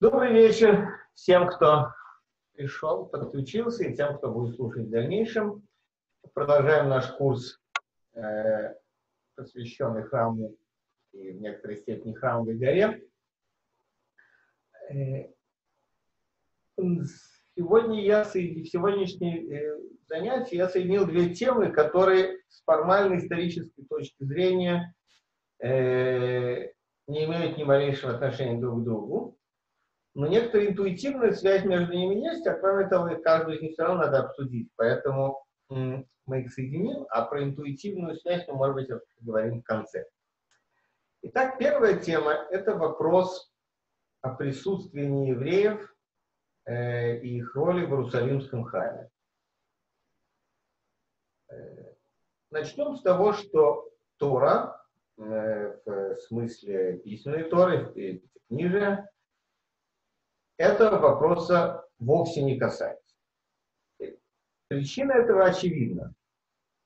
Добрый вечер всем, кто пришел, подключился, и тем, кто будет слушать в дальнейшем. Продолжаем наш курс, э, посвященный храму и в некоторой степени храмовой горе. Э, сегодня я, в сегодняшней э, занятии я соединил две темы, которые с формальной исторической точки зрения не имеют ни малейшего отношения друг к другу. Но некоторая интуитивная связь между ними есть, а кроме того, каждую из них все равно надо обсудить. Поэтому мы их соединим, а про интуитивную связь мы, может быть, поговорим в конце. Итак, первая тема – это вопрос о присутствии неевреев э, и их роли в Иерусалимском храме. Э, начнем с того, что Тора, э, в смысле письменной Торы, книжия, этого вопроса вовсе не касается. Причина этого очевидна.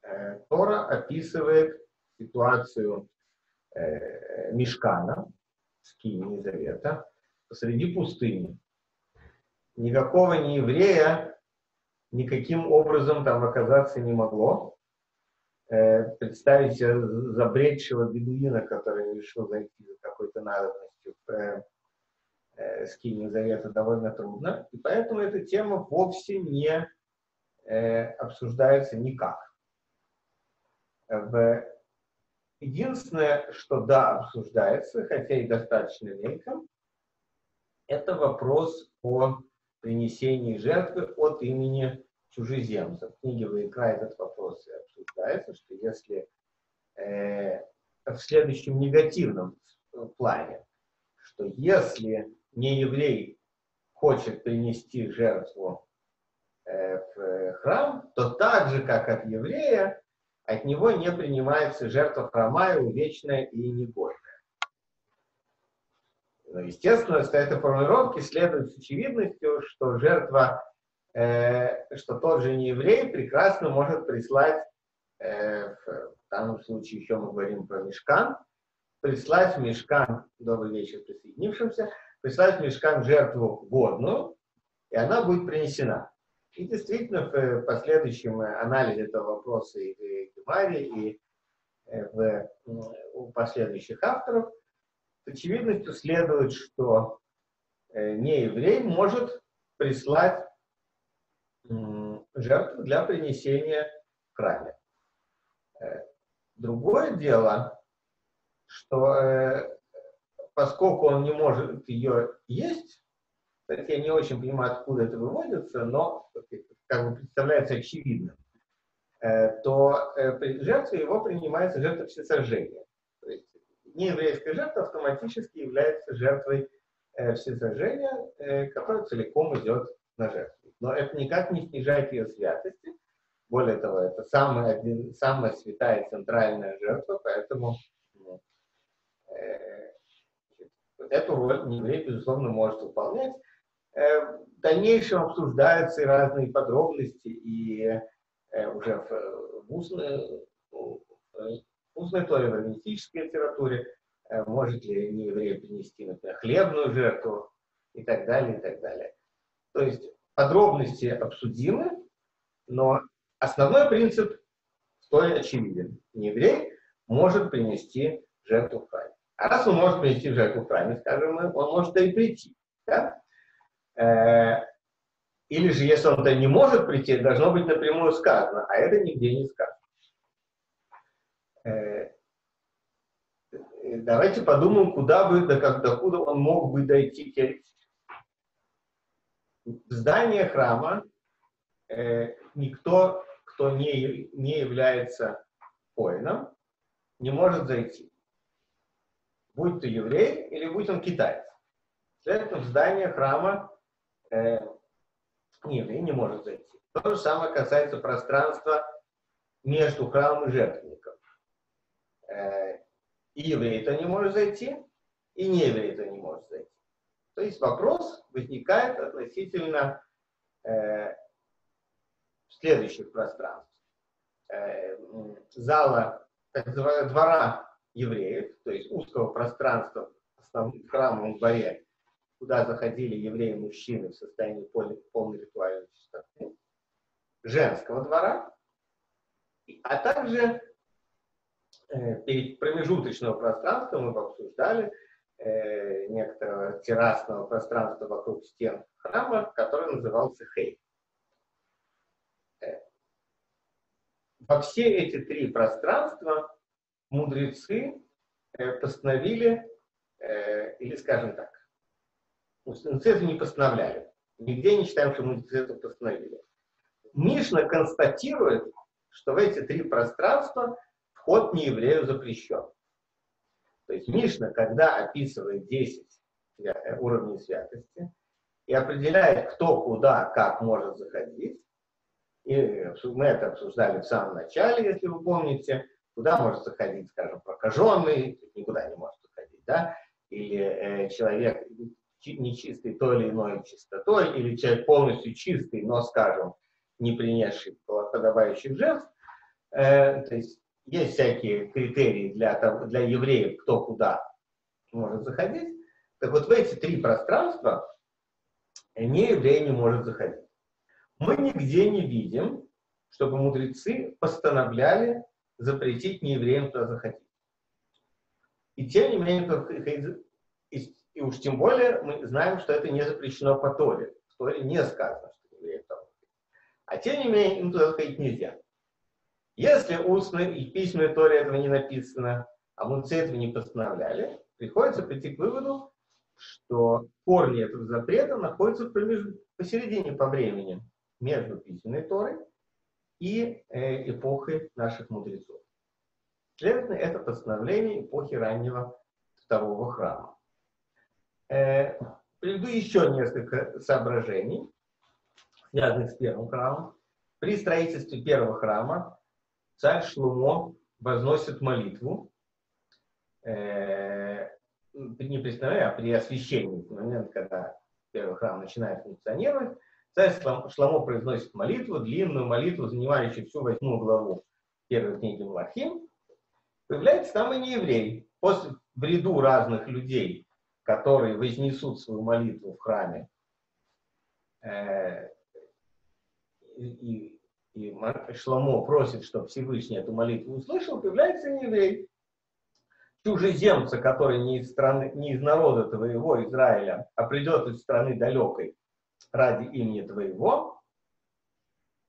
Э, Тора описывает ситуацию э, Мешкана, скини Завета, посреди пустыни. Никакого не еврея никаким образом там оказаться не могло. Э, представить себе забредшего бедуина, который решил зайти за какой-то надобностью э, скинию завета довольно трудно, и поэтому эта тема вовсе не э, обсуждается никак. В... Единственное, что да, обсуждается, хотя и достаточно мелко, это вопрос о принесении жертвы от имени чужеземцев. В книге Ваикра этот вопрос обсуждается, что если э, в следующем негативном плане, что если не еврей хочет принести жертву э, в храм, то так же, как от еврея, от него не принимается жертва хромая, увечная и негодная. Но, естественно, с этой формулировки следует с очевидностью, что жертва, э, что тот же нееврей прекрасно может прислать, э, в данном случае еще мы говорим про мешкан, прислать в мешкан, добрый вечер присоединившимся, прислать мешкан жертву годную, и она будет принесена. И действительно, в последующем анализе этого вопроса и в Гемаре, и э, в, у последующих авторов, с очевидностью следует, что э, нееврей может прислать жертву для принесения в храме. Э, другое дело, что поскольку он не может ее есть, кстати, я не очень понимаю, откуда это выводится, но как бы представляется очевидным, э, то э, при его принимается жертва всесожжения. То есть нееврейская жертва автоматически является жертвой э, всесожжения, которая целиком идет на жертву. Но это никак не снижает ее святости. Более того, это самая, самая святая центральная жертва, поэтому ну, эту роль еврей, безусловно, может выполнять. Э, в дальнейшем обсуждаются и разные подробности, и э, уже в, устной, в устной торе, в лингвистической литературе, э, может ли нееврей принести, например, хлебную жертву и так далее, и так далее. То есть подробности обсудимы, но основной принцип столь очевиден. Нееврей может принести жертву в храме. А раз он может принести жертву в храме, скажем он может и прийти. Да? Э, или же, если он-то не может прийти, должно быть напрямую сказано, а это нигде не сказано. Э, давайте подумаем, куда бы, до, как, докуда он мог бы дойти. В здание храма э, никто, кто не, не является воином, не может зайти будь то еврей или будь он китаец. Следовательно, в здание храма э, еврей не может зайти. То же самое касается пространства между храмом и жертвенником. Э, и еврей-то не может зайти, и не еврей-то не может зайти. То есть вопрос возникает относительно э, следующих пространств. Э, зала, так называемого двора евреев, то есть узкого пространства в храмовом дворе, куда заходили евреи-мужчины в состоянии полной, полной ритуальной чистоты, женского двора, а также э, перед промежуточного пространства мы обсуждали э, некоторого террасного пространства вокруг стен храма, который назывался Хей. Э, во все эти три пространства мудрецы э, постановили, э, или скажем так, мудрецы это не постановляли. Нигде не считаем, что мудрецы это постановили. Мишна констатирует, что в эти три пространства вход не еврею запрещен. То есть Мишна, когда описывает 10 э, уровней святости и определяет, кто куда, как может заходить, и мы это обсуждали в самом начале, если вы помните, куда может заходить, скажем, прокаженный, никуда не может заходить, да, или э, человек нечистый той или иной чистотой, или человек полностью чистый, но, скажем, не принесший подобающих жертв. Э, то есть есть всякие критерии для, для евреев, кто куда может заходить. Так вот, в эти три пространства не еврей не может заходить. Мы нигде не видим, чтобы мудрецы постановляли запретить неевреям туда заходить. И тем не менее, и, и уж тем более мы знаем, что это не запрещено по Торе. В Торе не сказано, что евреям туда А тем не менее, им туда заходить нельзя. Если устно и письменной Торе этого не написано, а мудрецы этого не постановляли, приходится прийти к выводу, что корни этого запрета находятся посередине по времени между письменной Торой и э, эпохой наших мудрецов. Следовательно, это постановление эпохи раннего второго храма. Э, приведу еще несколько соображений, связанных с первым храмом. При строительстве первого храма царь Шлумо возносит молитву, э, не при а при освящении, в момент, когда первый храм начинает функционировать, царь Шломо произносит молитву, длинную молитву, занимающую всю восьмую главу первой книги Млахим. Появляется там и не еврей. После в ряду разных людей, которые вознесут свою молитву в храме, э, и и Шломо просит, чтобы Всевышний эту молитву услышал, появляется еврей. Чужеземца, который не из, страны, не из народа твоего, Израиля, а придет из страны далекой ради имени твоего,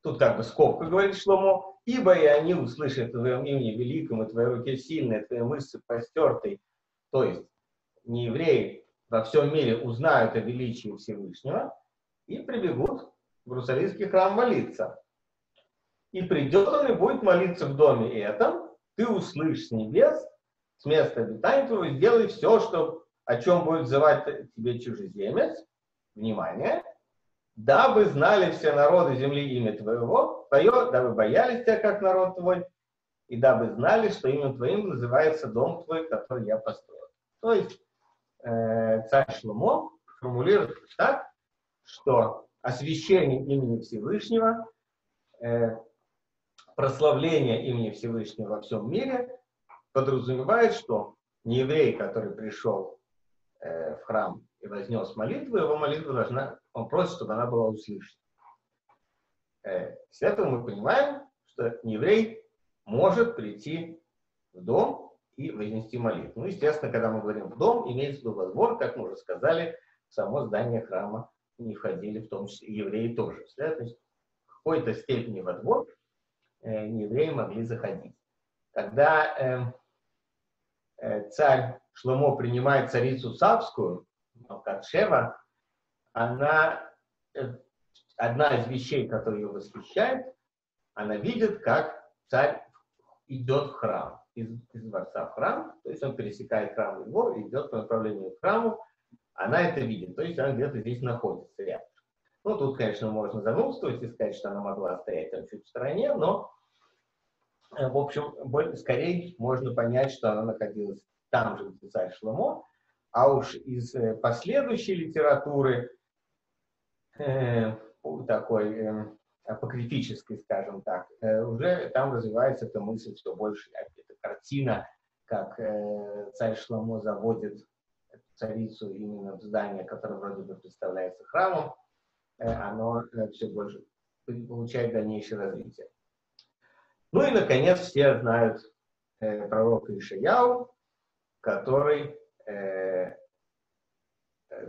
тут как бы скобка говорит Шломо, ибо и они услышат твоем имени великом, и твоей руке сильной, твоей мышцы простертой. То есть не евреи во всем мире узнают о величии Всевышнего и прибегут в Иерусалимский храм молиться. И придет он и будет молиться в доме этом, ты услышишь с небес, с места обитания твоего, сделай все, что, о чем будет взывать тебе чужеземец, внимание, дабы знали все народы земли имя твоего, твое, дабы боялись тебя, как народ твой, и дабы знали, что именем твоим называется дом твой, который я построил. То есть э, царь Шлумо формулирует так, что освящение имени Всевышнего э, прославление имени Всевышнего во всем мире подразумевает, что не еврей, который пришел э, в храм и вознес молитву, его молитва должна, он просит, чтобы она была услышана. Э, с этого мы понимаем, что еврей может прийти в дом и вознести молитву. Ну, естественно, когда мы говорим в дом, имеется в виду во двор, как мы уже сказали, в само здание храма не входили, в том числе евреи тоже. Следовательно, в какой-то степени во двор э, евреи могли заходить. Когда э, э, царь Шломо принимает царицу Савскую, Катшева, она, э, одна из вещей, которая ее восхищает, она видит, как царь идет в храм, из, из дворца в храм, то есть он пересекает храм двор, идет по направлению к храму, она это видит, то есть она где-то здесь находится рядом. Ну, тут, конечно, можно занудствовать и сказать, что она могла стоять там чуть в стороне, но Э, в общем, скорее можно понять, что она находилась там же, где царь Шломо, а уж из э, последующей литературы, э, такой э, апокрифической, скажем так, э, уже там развивается эта мысль все больше, эта картина, как э, царь Шломо заводит царицу именно в здание, которое вроде бы представляется храмом, оно все больше получает дальнейшее развитие. Ну и, наконец, все знают э, пророка Ишаяу, который э,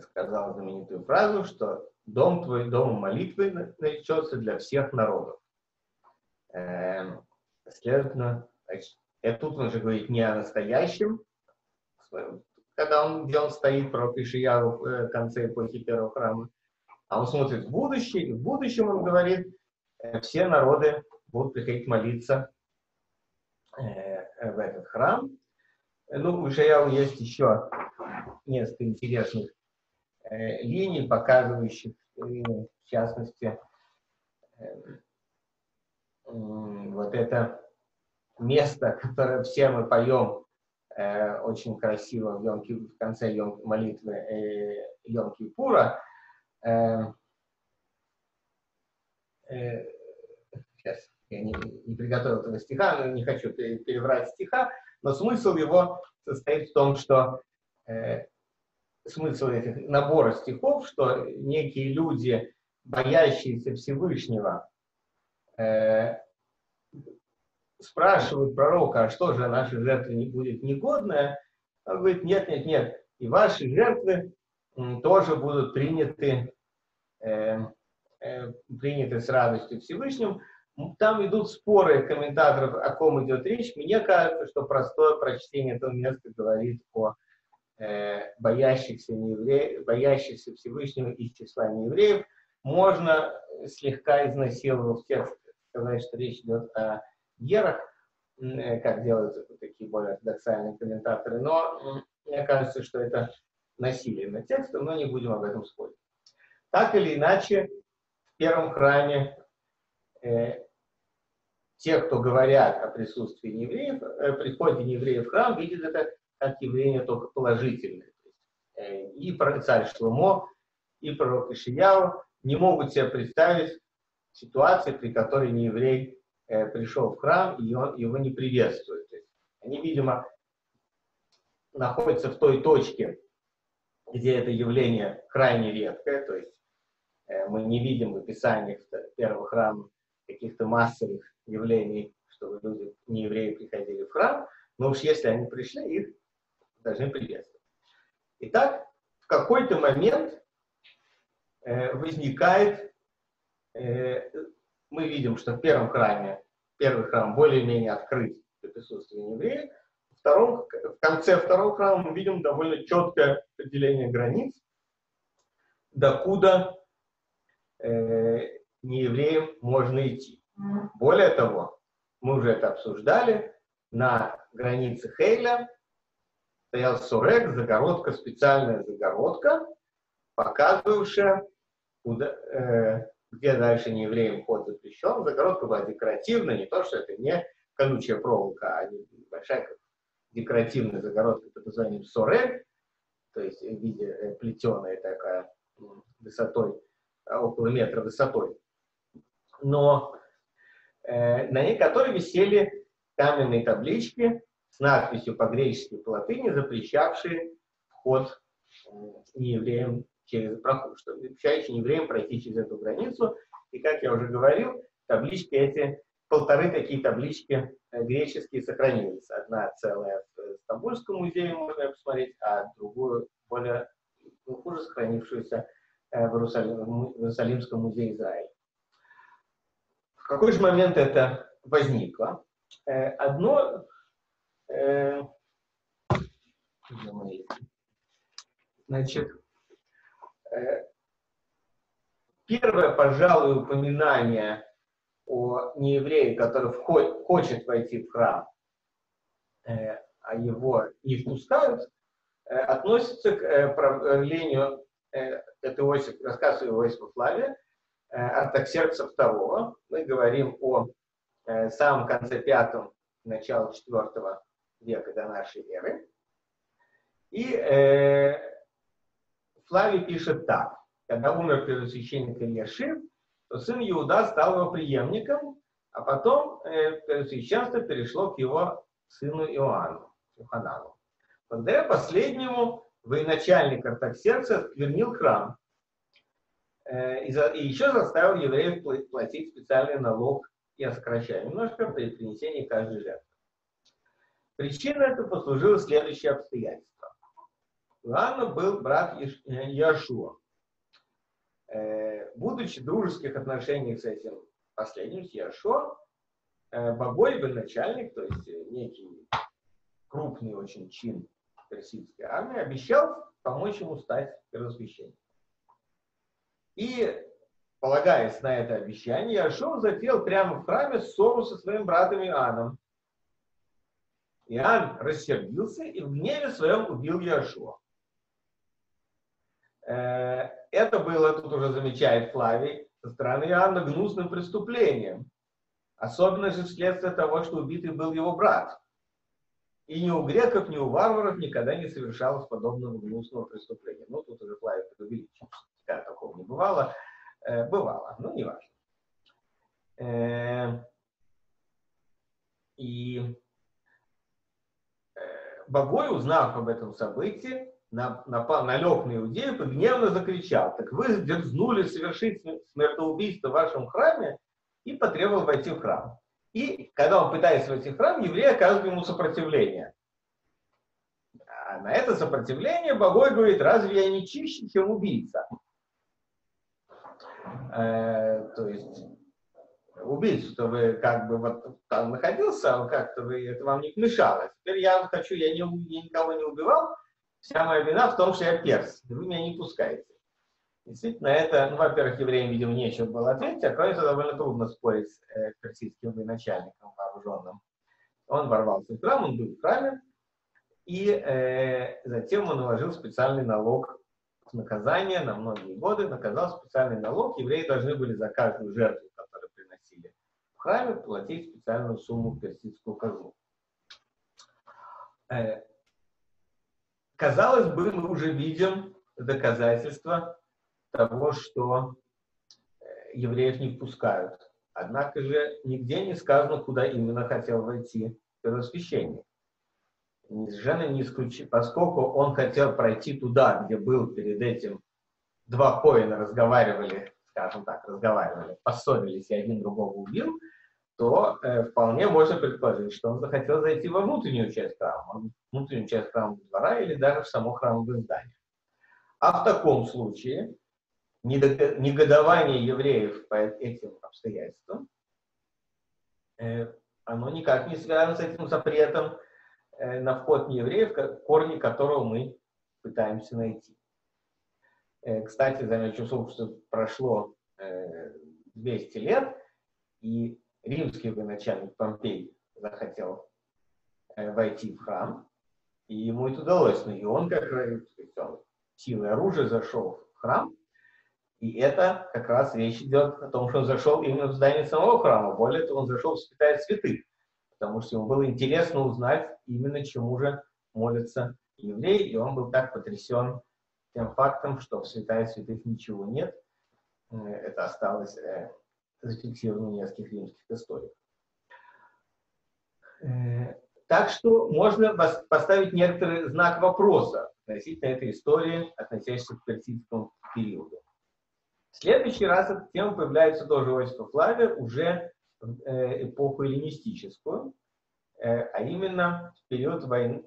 сказал знаменитую фразу, что дом твой, дом молитвы наречется для всех народов. Э, следовательно, и тут он же говорит не о настоящем, когда он, где он стоит, пророк Ишияу в э, конце эпохи первого храма, а он смотрит в будущее, и в будущем он говорит, э, все народы будут приходить молиться э, в этот храм. Ну, у Ишаяу есть еще несколько интересных э, линий, показывающих, в частности, вот это место, которое все мы поем очень красиво в, Йом, в конце Йом, молитвы э, Йом-Кипура, сейчас я не, не приготовил этого стиха, но не хочу переврать стиха, но смысл его состоит в том, что э, смысл этих набора стихов, что некие люди, боящиеся Всевышнего, э, спрашивают пророка, а что же наша жертва не будет негодная? Он говорит, нет, нет, нет, и ваши жертвы тоже будут приняты, э, э, приняты с радостью Всевышним, там идут споры комментаторов, о ком идет речь. Мне кажется, что простое прочтение этого места говорит о э, боящихся, неевреев, боящихся Всевышнего из числа неевреев. Можно слегка изнасиловав текст сказать, что речь идет о герах, э, как делают такие более ортодоксальные комментаторы, но мне кажется, что это насилие над текстом, но не будем об этом спорить. Так или иначе, в первом храме э, те, кто говорят о присутствии неевреев, э, приходе неевреев в храм, видят это как явление только положительное. Э, и царь Шломо, и пророк Ишияу не могут себе представить ситуации, при которой нееврей э, пришел в храм, и он, его не есть они, видимо, находятся в той точке, где это явление крайне редкое, то есть мы не видим в описаниях первого храма каких-то массовых явлений, чтобы люди, не евреи, приходили в храм, но уж если они пришли, их должны приветствовать. Итак, в какой-то момент э, возникает, э, мы видим, что в первом храме, первый храм более-менее открыт для присутствия евреев, в, втором, в конце второго храма мы видим довольно четкое определение границ, докуда э, неевреям можно идти. Более того, мы уже это обсуждали, на границе Хейля стоял Сурек, загородка, специальная загородка, показывавшая, куда, э, где дальше не евреям вход запрещен. Загородка была декоративная, не то, что это не колючая проволока, а большая декоративная загородка под названием Сорек, то есть в виде э, плетеная такая высотой, а, около метра высотой. Но Э, на ней которой висели каменные таблички с надписью по-гречески по латыни, запрещавшие вход э, неевреям через проход, что запрещающие неевреям пройти через эту границу. И, как я уже говорил, таблички эти, полторы такие таблички э, греческие сохранились. Одна целая в Стамбульском музее можно посмотреть, а другую более ну, хуже сохранившуюся в Иерусалимском музее Израиля. Какой же момент это возникло? Э, одно, э, значит, э, первое, пожалуй, упоминание о нееврее, который хочет войти в храм, а его не впускают, относится к правлению, это Иосиф, рассказ Иосифа Флавия, Э, Артаксеркса II. Мы говорим о э, самом конце пятом, начало четвертого века до нашей эры. И э, Флавий пишет так. Когда умер первосвященник Ильяшив, то сын Иуда стал его преемником, а потом э, первосвященство перешло к его сыну Иоанну, Иоханану. Благодаря последнему военачальник Артаксеркса осквернил храм э, и, за, и еще заставил евреев платить специальный налог, я сокращаю немножко, при принесении каждой жертвы. Причиной это послужило следующее обстоятельство. У был брат Яшуа. Э, будучи в дружеских отношениях с этим последним, с Яшуа, э, Бабой был начальник, то есть некий крупный очень чин персидской армии, обещал помочь ему стать первосвященником. И, полагаясь на это обещание, Иошуа затеял прямо в храме ссору со своим братом Иоанном. Иоанн рассердился и в гневе своем убил Иошуа. Э, это было, тут уже замечает Флавий, со стороны Иоанна гнусным преступлением. Особенно же вследствие того, что убитый был его брат. И ни у греков, ни у варваров никогда не совершалось подобного гнусного преступления. Ну, тут уже Флавий преувеличил. Никогда такого не бывало. Э, бывало, но не важно. Э, и э, Богой, узнав об этом событии, напал, налег на иудеев и гневно закричал, так вы дерзнули совершить смертоубийство в вашем храме и потребовал войти в храм. И когда он пытается войти в храм, евреи оказывают ему сопротивление. А на это сопротивление Богой говорит, разве я не чище, чем убийца? Э, то есть убийцу, что вы как бы вот там находился, а как-то вы, это вам не мешало. Теперь я хочу, я, не, я никого не убивал, вся моя вина в том, что я перс, вы меня не пускаете. Действительно, это, ну, во-первых, евреям, видимо, нечего было ответить, а кроме того, довольно трудно спорить с э, персидским военачальником вооруженным. Он ворвался в храм, он был в храме, и э, затем он наложил специальный налог с наказания на многие годы, наказал специальный налог. Евреи должны были за каждую жертву, которую приносили в храме, платить специальную сумму в персидскую казну. Э, казалось бы, мы уже видим доказательства того, что э, евреев не впускают. Однако же нигде не сказано, куда именно хотел войти первосвященник. Совершенно не исключено, поскольку он хотел пройти туда, где был перед этим два коина разговаривали, скажем так, разговаривали, поссорились и один другого убил, то э, вполне можно предположить, что он захотел зайти во внутреннюю часть храма, внутреннюю часть храмового двора или даже в само храмовое здание. А в таком случае негодование евреев по этим обстоятельствам, э, оно никак не связано с этим запретом на вход неевреев, корни которого мы пытаемся найти. Э, кстати, замечу, что прошло 200 лет, и римский военачальник Помпей захотел войти в храм, и ему это удалось. Но и он, как он силой оружия, зашел в храм, и это как раз речь идет о том, что он зашел именно в здание самого храма. Более того, он зашел в святая святых, потому что ему было интересно узнать именно чему же молятся евреи, и он был так потрясен тем фактом, что в святая святых ничего нет. Э, это осталось э, зафиксировано в нескольких римских историях. Э, так что можно поставить некоторый знак вопроса относительно этой истории, относящейся к персидскому периоду. В следующий раз эта тема появляется тоже у Иосифа Флавия уже эпоху эллинистическую, э, а именно в период войны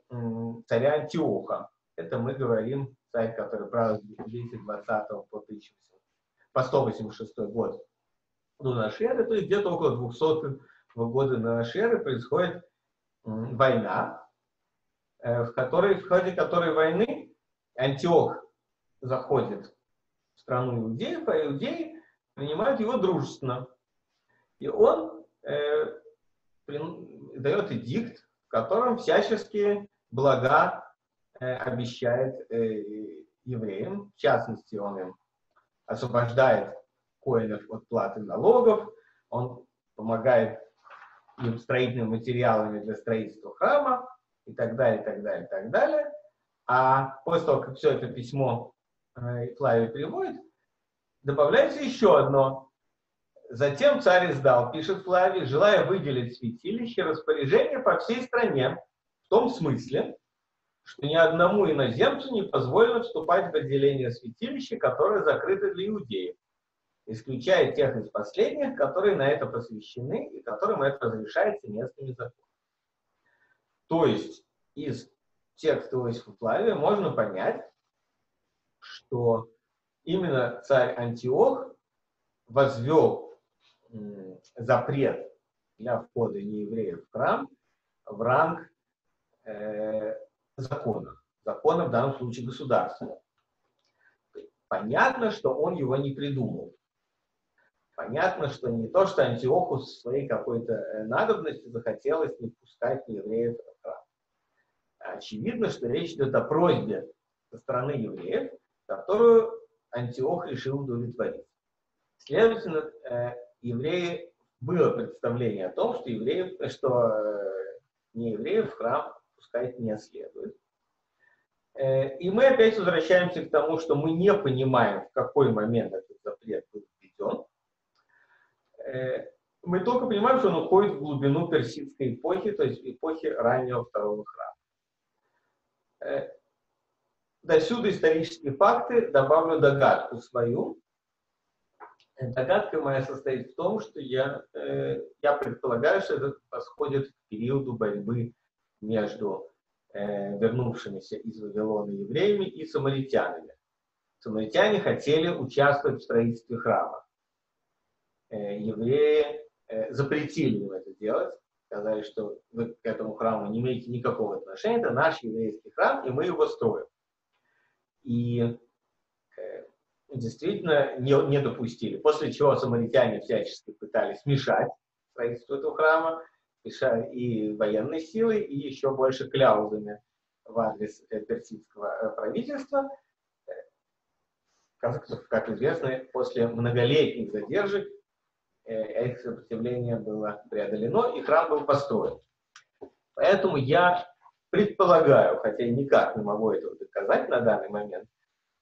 царя Антиоха. Это мы говорим царь, который правил с 220 по, 1000, по 186 год до нашей эры, то есть где-то около 200 года до нашей эры происходит война, э, в, которой, в ходе которой войны Антиох заходит страну иудеев, а иудеи принимают его дружественно. И он э, дает эдикт, в котором всяческие блага э, обещает э, евреям. В частности, он им освобождает коинов от платы налогов, он помогает им строительными материалами для строительства храма и так далее, и так далее, и так далее. А после того, как все это письмо Э, Флавий приводит, добавляется еще одно. Затем царь издал, пишет Флавий, желая выделить святилище, распоряжение по всей стране, в том смысле, что ни одному иноземцу не позволено вступать в отделение святилища, которое закрыто для иудеев, исключая тех из последних, которые на это посвящены и которым это разрешается местными законами. То есть из текста Иосифа Флавия можно понять, что именно царь Антиох возвел запрет для входа неевреев в храм в ранг э, закона. Закона в данном случае государства. Понятно, что он его не придумал. Понятно, что не то, что Антиоху своей какой-то э, надобности захотелось не пускать евреев в храм. Очевидно, что речь идет о просьбе со стороны евреев, которую Антиох решил удовлетворить. Следовательно, э, евреи было представление о том, что евреев, что э, не евреев в храм пускать не следует. Э, и мы опять возвращаемся к тому, что мы не понимаем, в какой момент этот запрет был введен. Мы только понимаем, что он уходит в глубину персидской эпохи, то есть эпохи раннего второго храма. До сюда исторические факты, добавлю догадку свою. Догадка моя состоит в том, что я, э, я предполагаю, что это восходит к периоду борьбы между э, вернувшимися из Вавилона евреями и самаритянами. Самаритяне хотели участвовать в строительстве храма. Э, евреи э, запретили им это делать, сказали, что вы к этому храму не имеете никакого отношения, это наш еврейский храм, и мы его строим. И действительно не, не допустили. После чего самаритяне всячески пытались мешать строительству этого храма, и военной силой, и еще больше кляузами в адрес э, персидского э, правительства. Как, известно, после многолетних задержек э, их сопротивление было преодолено, и храм был построен. Поэтому я предполагаю, хотя и никак не могу этого доказать на данный момент,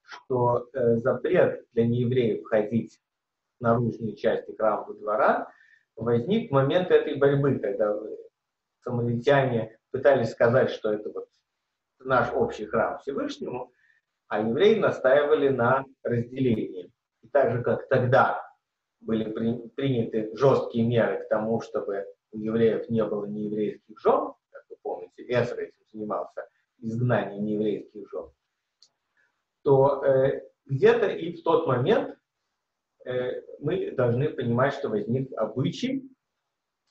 что э, запрет для неевреев входить в наружные части храмового двора возник в момент этой борьбы, когда самаритяне пытались сказать, что это вот наш общий храм Всевышнему, а евреи настаивали на разделении. И так же, как тогда были при, приняты жесткие меры к тому, чтобы у евреев не было нееврейских жен, как вы помните, Эсра этим занимался, изгнанием нееврейских жен, то э, где-то и в тот момент э, мы должны понимать, что возник обычай,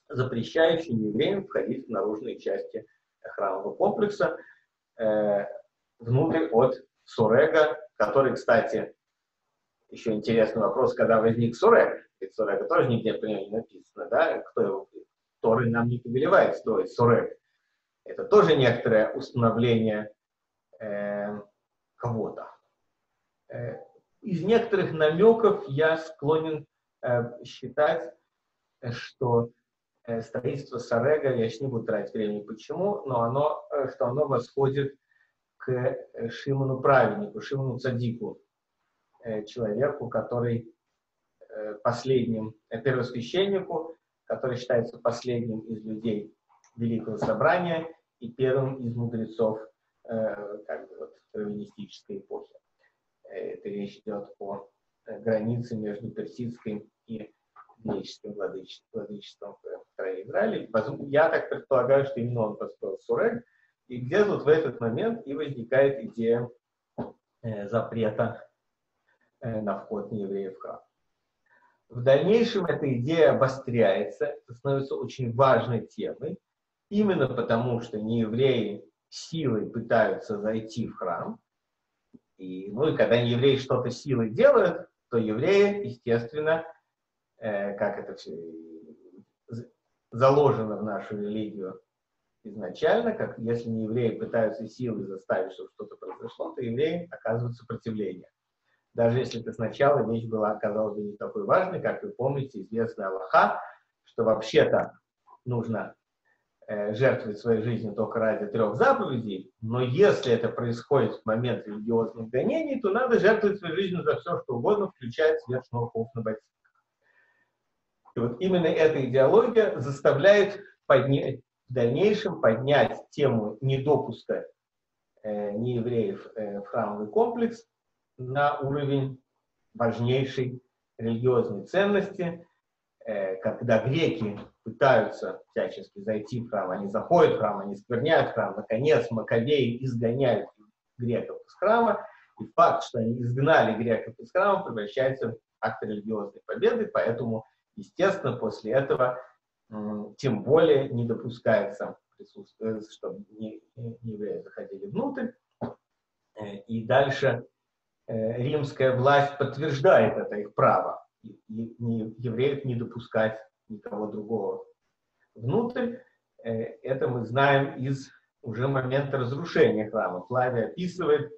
запрещающий евреям входить в наружные части храмового комплекса э, внутрь от Сурега, который, кстати, еще интересный вопрос, когда возник Сурег. Ведь Сурега тоже нигде про него не написано, да, кто его, Торы нам не повелевает строить Сурег. Это тоже некоторое установление э, кого-то. Э, из некоторых намеков я склонен э, считать, что э, строительство Сарега, я еще не буду тратить времени почему, но оно, что оно восходит к Шимону праведнику, Шимону Цадику, человеку, который последним, первосвященнику, который считается последним из людей Великого Собрания и первым из мудрецов как бы, вот, эпохи. Это речь идет о э, границе между персидским и греческим владычеством в стране Израиля. Я так предполагаю, что именно он построил Сурек, и где тут в этот момент и возникает идея э, запрета э, на вход неевреев в храм. В дальнейшем эта идея обостряется, становится очень важной темой, именно потому что неевреи силой пытаются зайти в храм, и, ну и когда евреи что-то силой делают, то евреи, естественно, э, как это все заложено в нашу религию изначально, как если не евреи пытаются силой заставить, чтобы что-то произошло, то евреи оказывают сопротивление. Даже если это сначала вещь была, казалось бы, не такой важной, как вы помните, известная Аллаха, что вообще-то нужно Э, жертвовать своей жизнью только ради трех заповедей, но если это происходит в момент религиозных гонений, то надо жертвовать своей жизнью за все, что угодно, включая цвет шнурков на. И вот именно эта идеология заставляет поднять, в дальнейшем поднять тему недопуска э, неевреев э, в храмовый комплекс на уровень важнейшей религиозной ценности, э, когда греки пытаются всячески зайти в храм, они заходят в храм, они скверняют храм, наконец Маковеи изгоняют греков из храма, и факт, что они изгнали греков из храма, превращается в акт религиозной победы, поэтому, естественно, после этого тем более не допускается, э, чтобы не, не евреи заходили внутрь. Э, и дальше э, римская власть подтверждает это их право, и, и евреев не допускать никого другого внутрь. Это мы знаем из уже момента разрушения храма. Флавий описывает,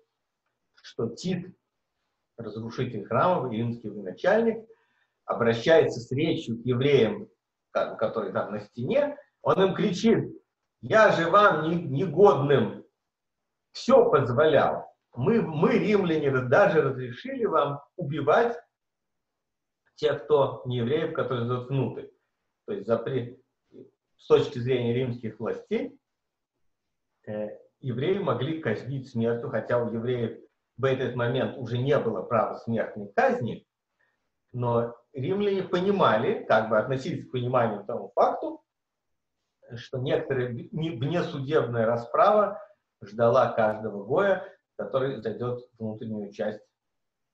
что Тит, разрушитель храма, римский военачальник, обращается с речью к евреям который там на стене, он им кричит, я же вам негодным все позволял. Мы, мы, римляне, даже разрешили вам убивать тех, кто не евреев, которые идут внутрь. То есть запрет, с точки зрения римских властей, э, евреи могли казнить смертью, хотя у евреев в этот момент уже не было права смертной казни, но римляне понимали, как бы относились к пониманию тому факту, что некоторая внесудебная расправа ждала каждого гоя, который зайдет в внутреннюю часть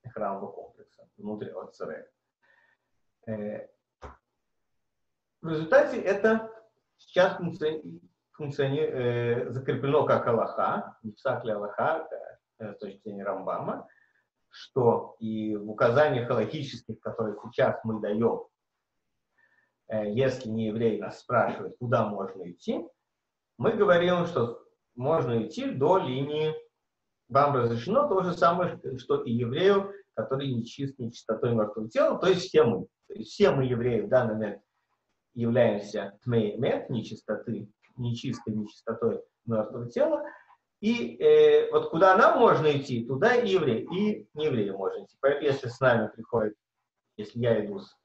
храмового комплекса, внутрь Оцере. Э, в результате это сейчас функциони... Функциони... Э, закреплено как Аллаха, не псак ли Аллаха, э, с точки зрения Рамбама, что и в указаниях халахических, которые сейчас мы даем, э, если не еврей нас спрашивает, куда можно идти, мы говорим, что можно идти до линии вам разрешено то же самое, что и еврею, который не чист нечистотой мертвого тела, то есть все мы. То есть все мы, евреи, в данный момент являемся тмеемет, нечистоты, нечистой нечистотой мертвого тела, и э, вот куда нам можно идти, туда и евреи, и не евреи можно идти. Если с нами приходит, если я иду с,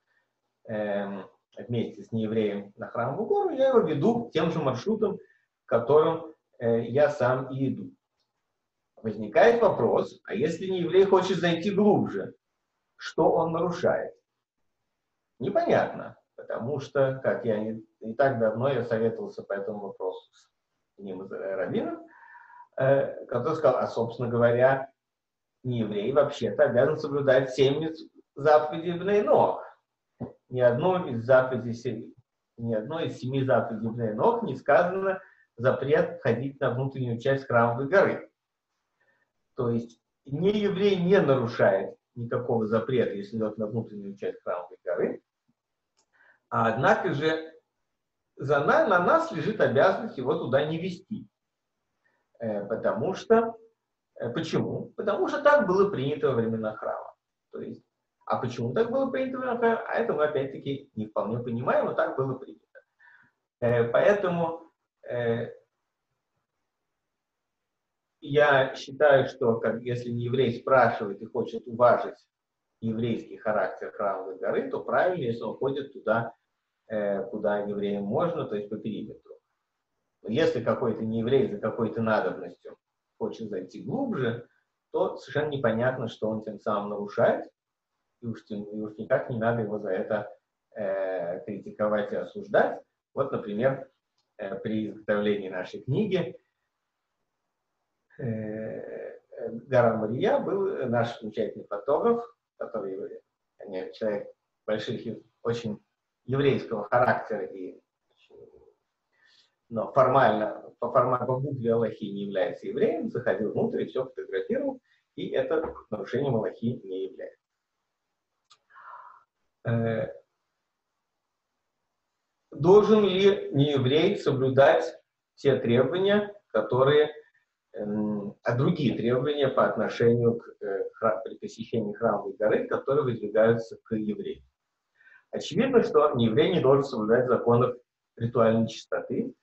э, вместе с неевреем на храмовую гору, я его веду тем же маршрутом, которым э, я сам и иду. Возникает вопрос, а если не еврей хочет зайти глубже, что он нарушает? Непонятно, потому что, как я не, не так давно я советовался по этому вопросу с одним из раввинов, Э, который сказал, а, собственно говоря, не еврей вообще-то обязан соблюдать семь заповедей Бнейнох. Ни одной из заповедей, ни одной из семи заповедей Бнейнох не сказано запрет ходить на внутреннюю часть храмовой горы. То есть не еврей не нарушает никакого запрета, если идет на внутреннюю часть храмовой горы. А однако же за на, на нас лежит обязанность его туда не вести. Э, потому что, э, почему? Потому что так было принято во времена храма. То есть, а почему так было принято во времена храма? А это мы опять-таки не вполне понимаем, но так было принято. Э, поэтому я считаю, что как, если не еврей спрашивает и хочет уважить еврейский характер храмовой горы, то правильно, если он ходит туда, куда евреям можно, то есть по периметру. Если какой-то нееврей за какой-то надобностью хочет зайти глубже, то совершенно непонятно, что он тем самым нарушает, и уж, и уж никак не надо его за это э, критиковать и осуждать. Вот, например, э, при изготовлении нашей книги э, Гаран Мария был наш замечательный фотограф, который человек больших, очень еврейского характера и но формально, по формально, по букве Аллахи не является евреем, заходил внутрь и все фотографировал, и это нарушением Аллахи не является. Должен ли нееврей соблюдать те требования, которые, эм, а другие требования по отношению к э, при посещении храмовой горы, которые выдвигаются к евреям? Очевидно, что нееврей не должен соблюдать законов ритуальной чистоты,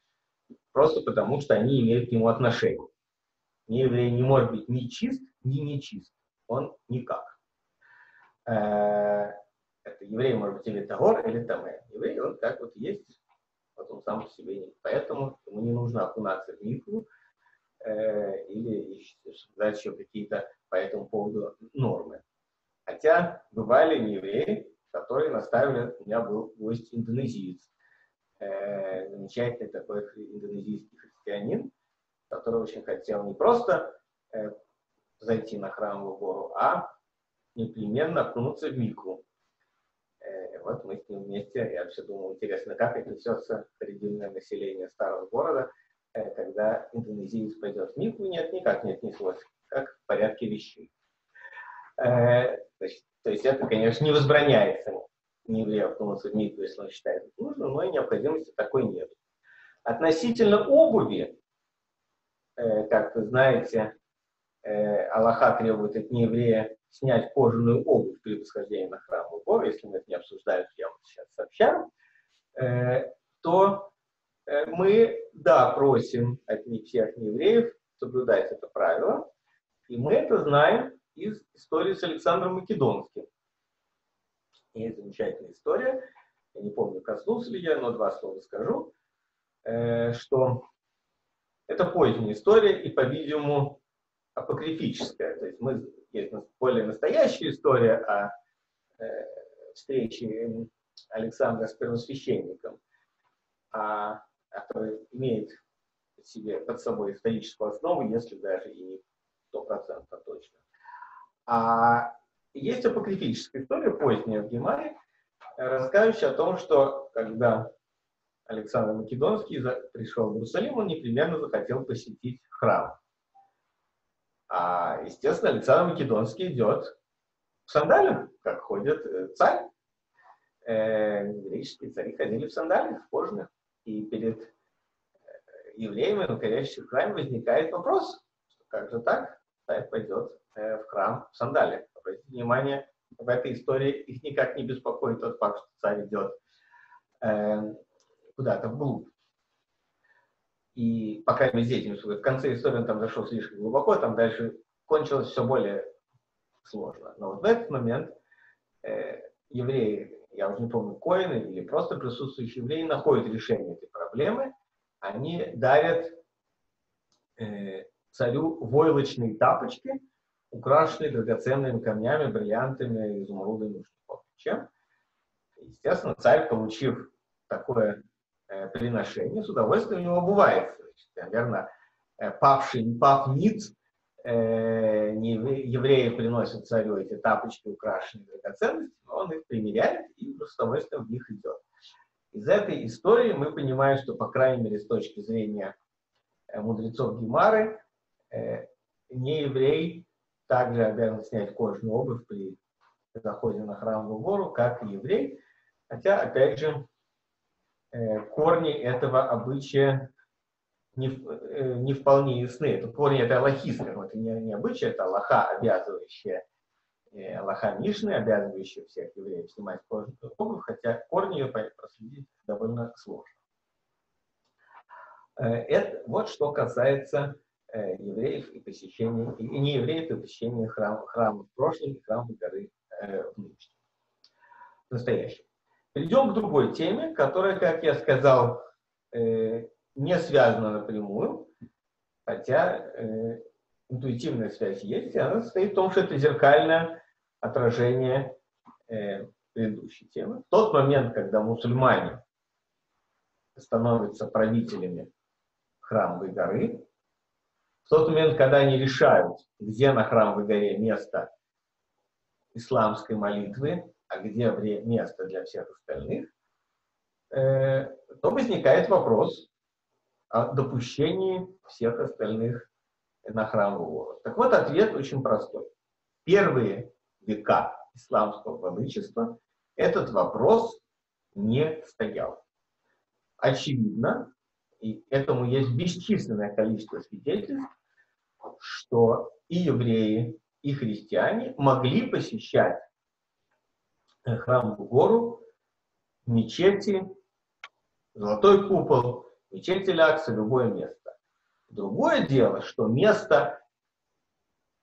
просто потому, что они имеют к нему отношение. Нееврей не может быть ни чист, ни нечист. Он никак. Э, это еврей может быть или Тагор, или Таме. Еврей, он как вот есть, вот он сам по себе нет. Поэтому ему не нужно окунаться в микву, э, или обсуждать еще какие-то по этому поводу нормы. Хотя бывали евреи, которые наставили, у меня был гость индонезиец, э, замечательный такой индонезийский христианин, который очень хотел не просто э, зайти на храмовую гору, а непременно окунуться в Мику. Э, вот мы с ним вместе, я вообще думал, интересно, как отнесется коридорное население старого города, э, когда индонезиец пойдет в Мику. Нет, никак не отнеслось, как в порядке вещей. Э, значит, то есть это, конечно, не возбраняется не еврею окунуться в Мику, если он считает это нужным, но и необходимости такой нет. Относительно обуви, э, как вы знаете, э, Аллаха требует от нееврея снять кожаную обувь при восхождении на храмовую гору, если мы это не обсуждали, то я вам сейчас сообщаю, э, то э, мы, да, просим от всех неевреев соблюдать это правило, и мы это знаем из истории с Александром Македонским. Есть замечательная история, я не помню, коснулся ли я, но два слова скажу, э, что это поздняя история и, по-видимому, апокрифическая. То есть мы есть более настоящая история о э, встрече Александра с первосвященником, а, который имеет себе под собой историческую основу, если даже и не стопроцентно точно. А есть апокрифическая история, поздняя в Гемаре, рассказывающая о том, что когда Александр Македонский пришел в Иерусалим, он непременно захотел посетить храм. А, естественно, Александр Македонский идет в сандалиях, как ходит э, царь. Э, греческие цари ходили в сандалиях, в кожаных. И перед э, евреями, находящихся в храме, возникает вопрос, что как же так? Царь пойдет в храм в сандалиях. Обратите внимание, в этой истории их никак не беспокоит тот факт, что царь идет э, куда-то вглубь. И, по крайней мере, здесь в конце истории он там зашел слишком глубоко, там дальше кончилось все более сложно. Но вот в этот момент э, евреи, я уже не помню, коины или просто присутствующие евреи находят решение этой проблемы. Они дарят э, царю войлочные тапочки, украшенные драгоценными камнями, бриллиантами, изумрудами, что чем. Естественно, царь, получив такое э, приношение, с удовольствием его обувается. наверное, э, павший, пав Ниц, э, евреи приносят царю эти тапочки, украшенные драгоценностями, он их примеряет и с удовольствием в них идет. Из этой истории мы понимаем, что, по крайней мере, с точки зрения э, мудрецов Гемары, э, не еврей также обязан снять кожаную обувь при заходе на храмовую гору, как и еврей. Хотя, опять же, Э, корни этого обычая не, э, не вполне ясны. Это корни это аллахистского, это не, не обычай, это аллаха, обязывающая, э, аллаха Мишны, обязывающая всех евреев снимать кожаную обувь, хотя корни ее проследить довольно сложно. Это вот что касается евреев и посещения, и не евреев и посещения храм, храма в прошлом и храма горы в нынешнем, в настоящем. Перейдем к другой теме, которая, как я сказал, э, не связана напрямую, хотя э, интуитивная связь есть, и она состоит в том, что это зеркальное отражение э, предыдущей темы. В тот момент, когда мусульмане становятся правителями храмовой горы, в тот момент, когда они решают, где на храмовой горе место исламской молитвы, а где место для всех остальных, э, то возникает вопрос о допущении всех остальных на храмовую гору. Так вот, ответ очень простой. Первые века исламского владычества этот вопрос не стоял. Очевидно, и этому есть бесчисленное количество свидетельств, что и евреи, и христиане могли посещать храм в гору, мечети, золотой купол, мечеть Лякса, любое место. Другое дело, что место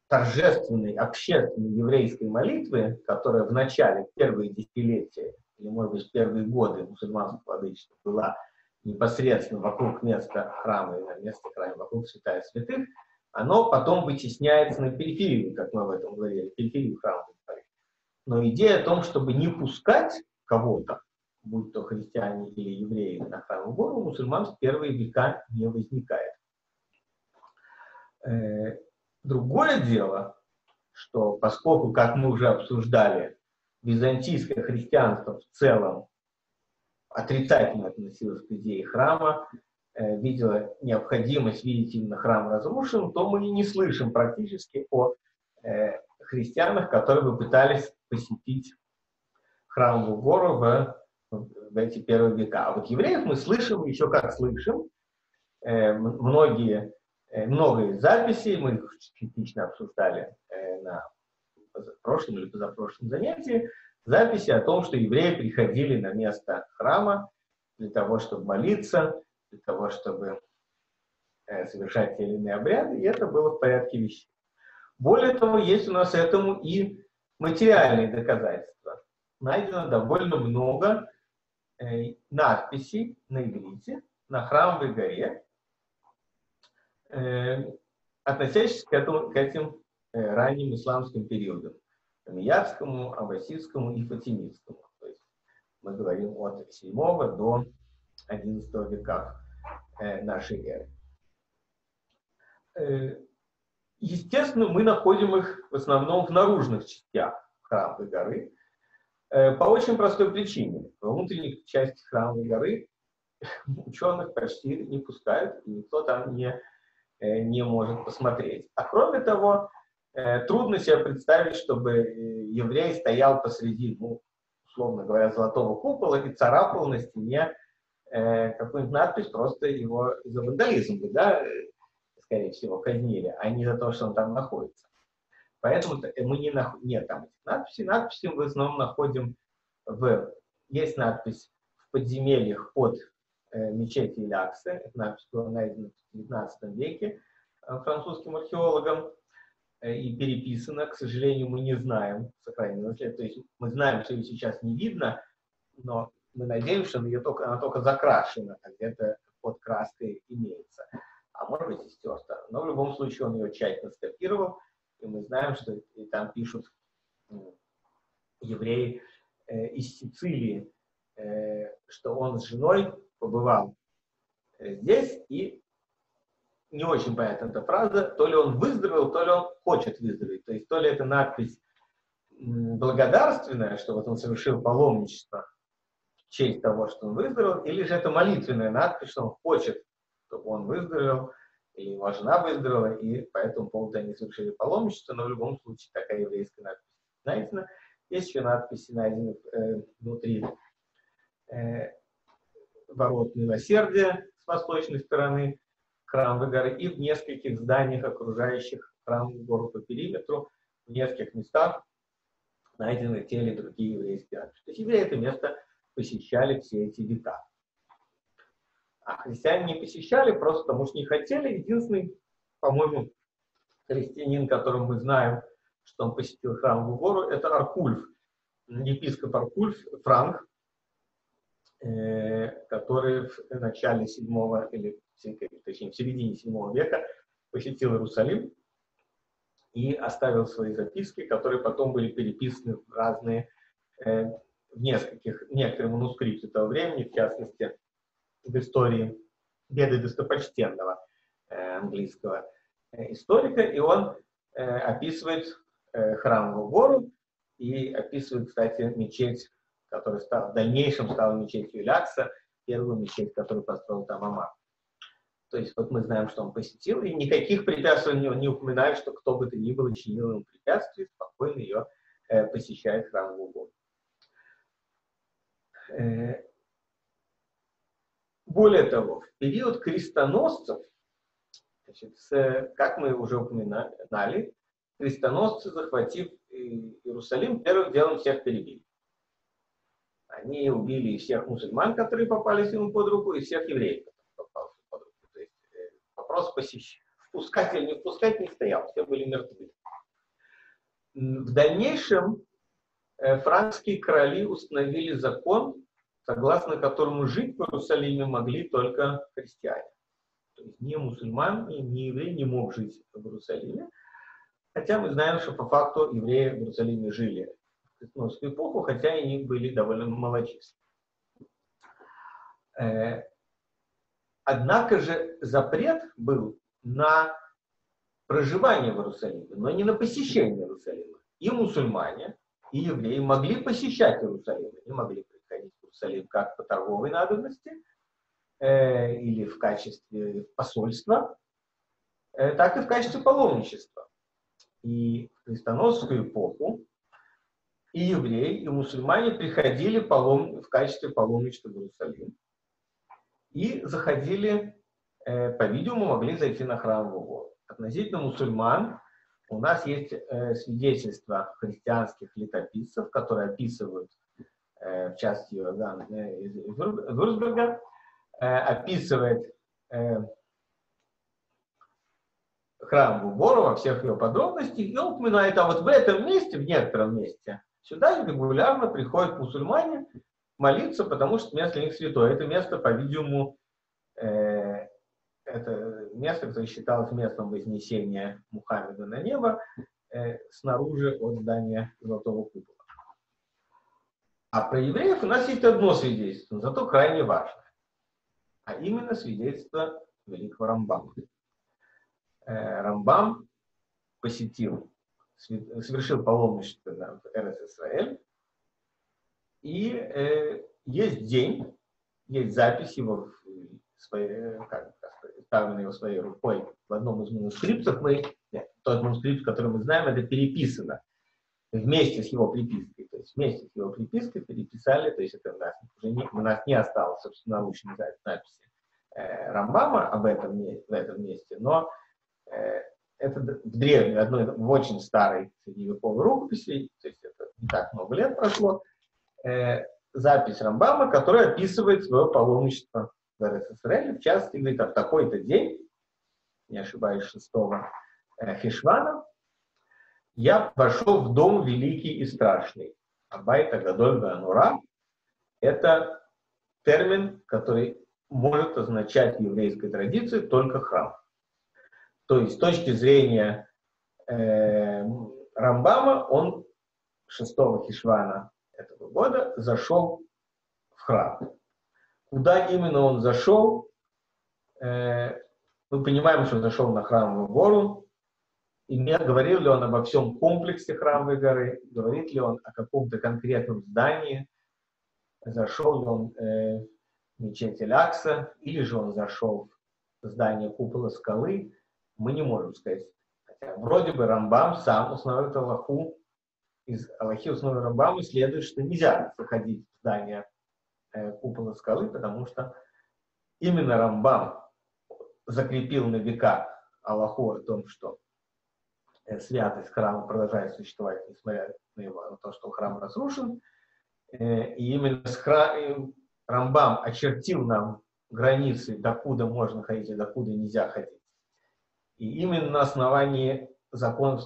торжественной, общественной еврейской молитвы, которая в начале, первые десятилетия, или, может быть, первые годы мусульманского владычества была непосредственно вокруг места храма, и место храма, вокруг святая святых, оно потом вытесняется на периферию, как мы об этом говорили, периферию храма. Но идея о том, чтобы не пускать кого-то, будь то христиане или евреи, на храмовую гору, у мусульман в первые века не возникает. Э, другое дело, что поскольку, как мы уже обсуждали, византийское христианство в целом отрицательно относилось к идее храма, видела необходимость видеть именно храм разрушен, то мы не слышим практически о э, христианах, которые бы пытались посетить храмовую гору в, в эти первые века. А вот евреев мы слышим, еще как слышим. Э, многие, э, много из записей, мы их частично обсуждали э, на прошлом или позапрошлом занятии, записи о том, что евреи приходили на место храма для того, чтобы молиться, для того, чтобы э, совершать те или иные обряды, и это было в порядке вещей. Более того, есть у нас этому и материальные доказательства. Найдено довольно много э, надписей на иврите на храмовой горе, э, относящихся к, этому, к этим ранним исламским периодам. Амиядскому, Аббасидскому и Фатимидскому. То есть мы говорим от 7 до 11 веков э, нашей эры. Э, Естественно, мы находим их в основном в наружных частях храмовой горы э, по очень простой причине. Во внутренних частях храмовой горы ученых почти не пускают, и никто там не, э, не может посмотреть. А кроме того, э, трудно себе представить, чтобы еврей стоял посреди, ну, условно говоря, золотого купола и царапал на стене какую-нибудь надпись, просто его за вандализм, да, скорее всего, казнили, а не за то, что он там находится. Поэтому мы не нах... нет там этих надписей. Надписи мы в основном находим в... Есть надпись в подземельях под э, мечети Иляксы. Эта надпись была найдена в 19 веке э, французским археологом э, и переписана. К сожалению, мы не знаем, сохранилась ли. То есть мы знаем, что ее сейчас не видно, но мы надеемся, что ее только, она только закрашена, где-то под краской имеется а может быть и стерта. Но в любом случае он ее тщательно скопировал, и мы знаем, что и там пишут евреи э, из Сицилии, э, что он с женой побывал э, здесь, и не очень понятна эта фраза, то ли он выздоровел, то ли он хочет выздороветь. То есть то ли это надпись благодарственная, что вот он совершил паломничество честь того, что он выздоровел, или же это молитвенная надпись, что он хочет чтобы он выздоровел, или его жена выздоровела, и по этому поводу они совершили паломничество, но в любом случае такая еврейская надпись найдена. Есть еще надписи, найдены э, внутри э, ворот милосердия с восточной стороны храмовой горы и в нескольких зданиях, окружающих храмовую гору по периметру, в нескольких местах найдены те или другие еврейские надписи. То есть евреи это место посещали все эти века. А христиане не посещали просто потому, что не хотели. Единственный, по-моему, христианин, которого мы знаем, что он посетил храмовую гору, это Аркульф, епископ Аркульф, Франк, э, который в начале 7 или точнее в середине 7 века посетил Иерусалим и оставил свои записки, которые потом были переписаны в разные, э, в нескольких, некоторые манускрипты того времени, в частности, в истории беды достопочтенного э, английского э, историка, и он э, описывает э, храмовую гору и описывает, кстати, мечеть, которая стала, в дальнейшем стала мечетью Илякса, первую мечеть, которую построил там Амар. То есть вот мы знаем, что он посетил, и никаких препятствий не, не упоминает, что кто бы то ни было чинил ему препятствий, спокойно ее э, посещает храмовую гору. Э, более того, в период крестоносцев, значит, с, как мы уже упоминали, крестоносцы, захватив Иерусалим, первым делом всех перебили. Они убили и всех мусульман, которые попались ему под руку, и всех евреев, которые попали под руку. То есть э, вопрос посещ... впускать или не впускать не стоял, все были мертвы. В дальнейшем э, франкские короли установили закон, согласно которому жить в Иерусалиме могли только христиане. То есть ни мусульман, ни еврей не мог жить в Иерусалиме. Хотя мы знаем, что по факту евреи в Иерусалиме жили в христианскую эпоху, хотя они были довольно малочисленны. Э, однако же запрет был на проживание в Иерусалиме, но не на посещение Иерусалима. И мусульмане, и евреи могли посещать Иерусалим, они могли приходить в Иерусалим как по торговой надобности, э, или в качестве посольства, э, так и в качестве паломничества. И в крестоносскую эпоху и евреи, и мусульмане приходили палом, в качестве паломничества в Иерусалим и заходили, э, по-видимому, могли зайти на храмовую гору. Относительно мусульман у нас есть э, свидетельства христианских летописцев, которые описывают, э, в части Иоганна из Вюрсберга, описывает храмовую гору во всех ее подробностях, и упоминает, а вот в этом месте, в некотором месте, сюда регулярно приходят мусульмане молиться, потому что место для них святое. Это место, по-видимому, э, это место, которое считалось местом вознесения Мухаммеда на небо, э, снаружи от здания Золотого Купола. А про евреев у нас есть одно свидетельство, зато крайне важное. А именно свидетельство великого Рамбама. Э, Рамбам посетил, совершил паломничество в Эрес-Исраэль, и э, есть день, есть запись его, своей, как, ставлена его своей рукой в одном из манускриптов. Мы, нет, тот манускрипт, который мы знаем, это переписано вместе с его припиской. То есть вместе с его припиской переписали, то есть это у нас уже не, у нас не осталось собственно научной записи э, Рамбама об этом, в этом месте, но э, это в древней, одной, в очень старой средневековой рукописи, то есть это не так много лет прошло, э, запись Рамбама, которая описывает свое паломничество в РССР. В частности, говорит, а в такой-то день, не ошибаюсь, 6 э, Хишвана, я вошел в дом великий и страшный. Абайта Гадоль Ганура – это термин, который может означать в еврейской традиции только храм. То есть с точки зрения э, Рамбама он 6 Хишвана этого года зашел в храм. Куда именно он зашел, э, мы понимаем, что он зашел на храмовую гору, и не говорил ли он обо всем комплексе храмовой горы, говорит ли он о каком-то конкретном здании, зашел ли он э, в мечеть Лякса, или же он зашел в здание купола скалы, мы не можем сказать. Хотя вроде бы Рамбам сам устанавливает Аллаху из Аллахи Усновы Рамбамы следует, что нельзя заходить в здание купола скалы, потому что именно Рамбам закрепил на века Аллаху о том, что э, святость храма продолжает существовать, несмотря на, его, на то, что храм разрушен. Э, и именно с храм, э, Рамбам очертил нам границы, докуда можно ходить и докуда нельзя ходить. И именно на основании законов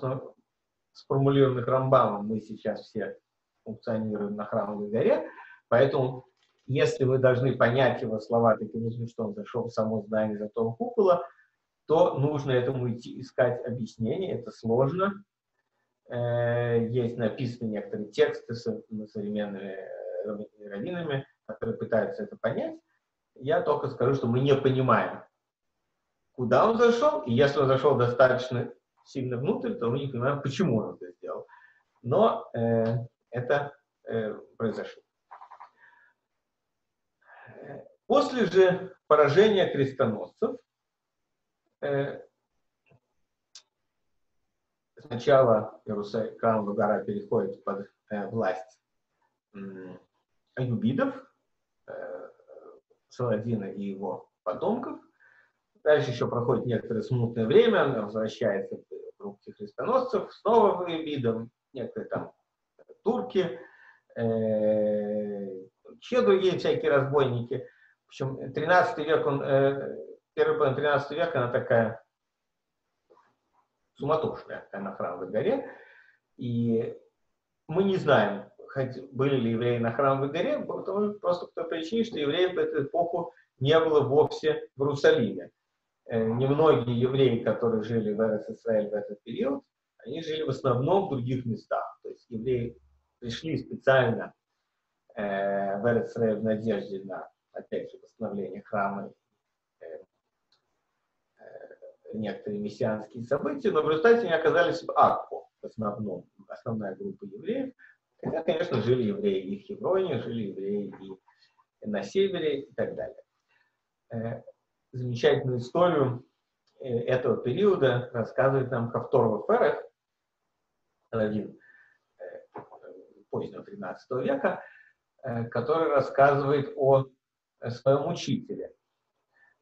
сформулированных Рамбамом, мы сейчас все функционируем на Храмовой горе, поэтому если вы должны понять его слова таким образом, что он зашел в само здание Золотого Купола, то нужно этому идти искать объяснение, это сложно. Э, есть написаны некоторые тексты современными э, раввинами, которые пытаются это понять. Я только скажу, что мы не понимаем, куда он зашел, и если он зашел достаточно сильно внутрь, то мы не понимаем, почему он это сделал. Но э, это э, произошло. После же поражения крестоносцев э, сначала Иерусалим, Храмовая гора переходит под э, власть э, аюбидов, э, Саладина и его потомков. Дальше еще проходит некоторое смутное время, он возвращается в руки христоносцев, снова в видом, некоторые там турки, э, еще другие всякие разбойники. Общем, 13 век, он, э, первый половина 13 века, она такая суматошная на Храмовой горе. И мы не знаем, были ли евреи на храмовой горе, потому, просто по той причине, что евреев в эту эпоху не было вовсе в Иерусалиме. Э, немногие евреи, которые жили в РССР в этот период, они жили в основном в других местах. То есть евреи пришли специально э, в РССР в надежде на, опять же, восстановление храма, э, э, некоторые мессианские события, но в результате они оказались в Акпо, в основном, основная группа евреев. Хотя, конечно, жили евреи и в Хевроне, жили евреи и на севере и так далее. Э, замечательную историю э, этого периода рассказывает нам Хавтор Ферах, один э, позднего 13 века, который рассказывает о своем учителе.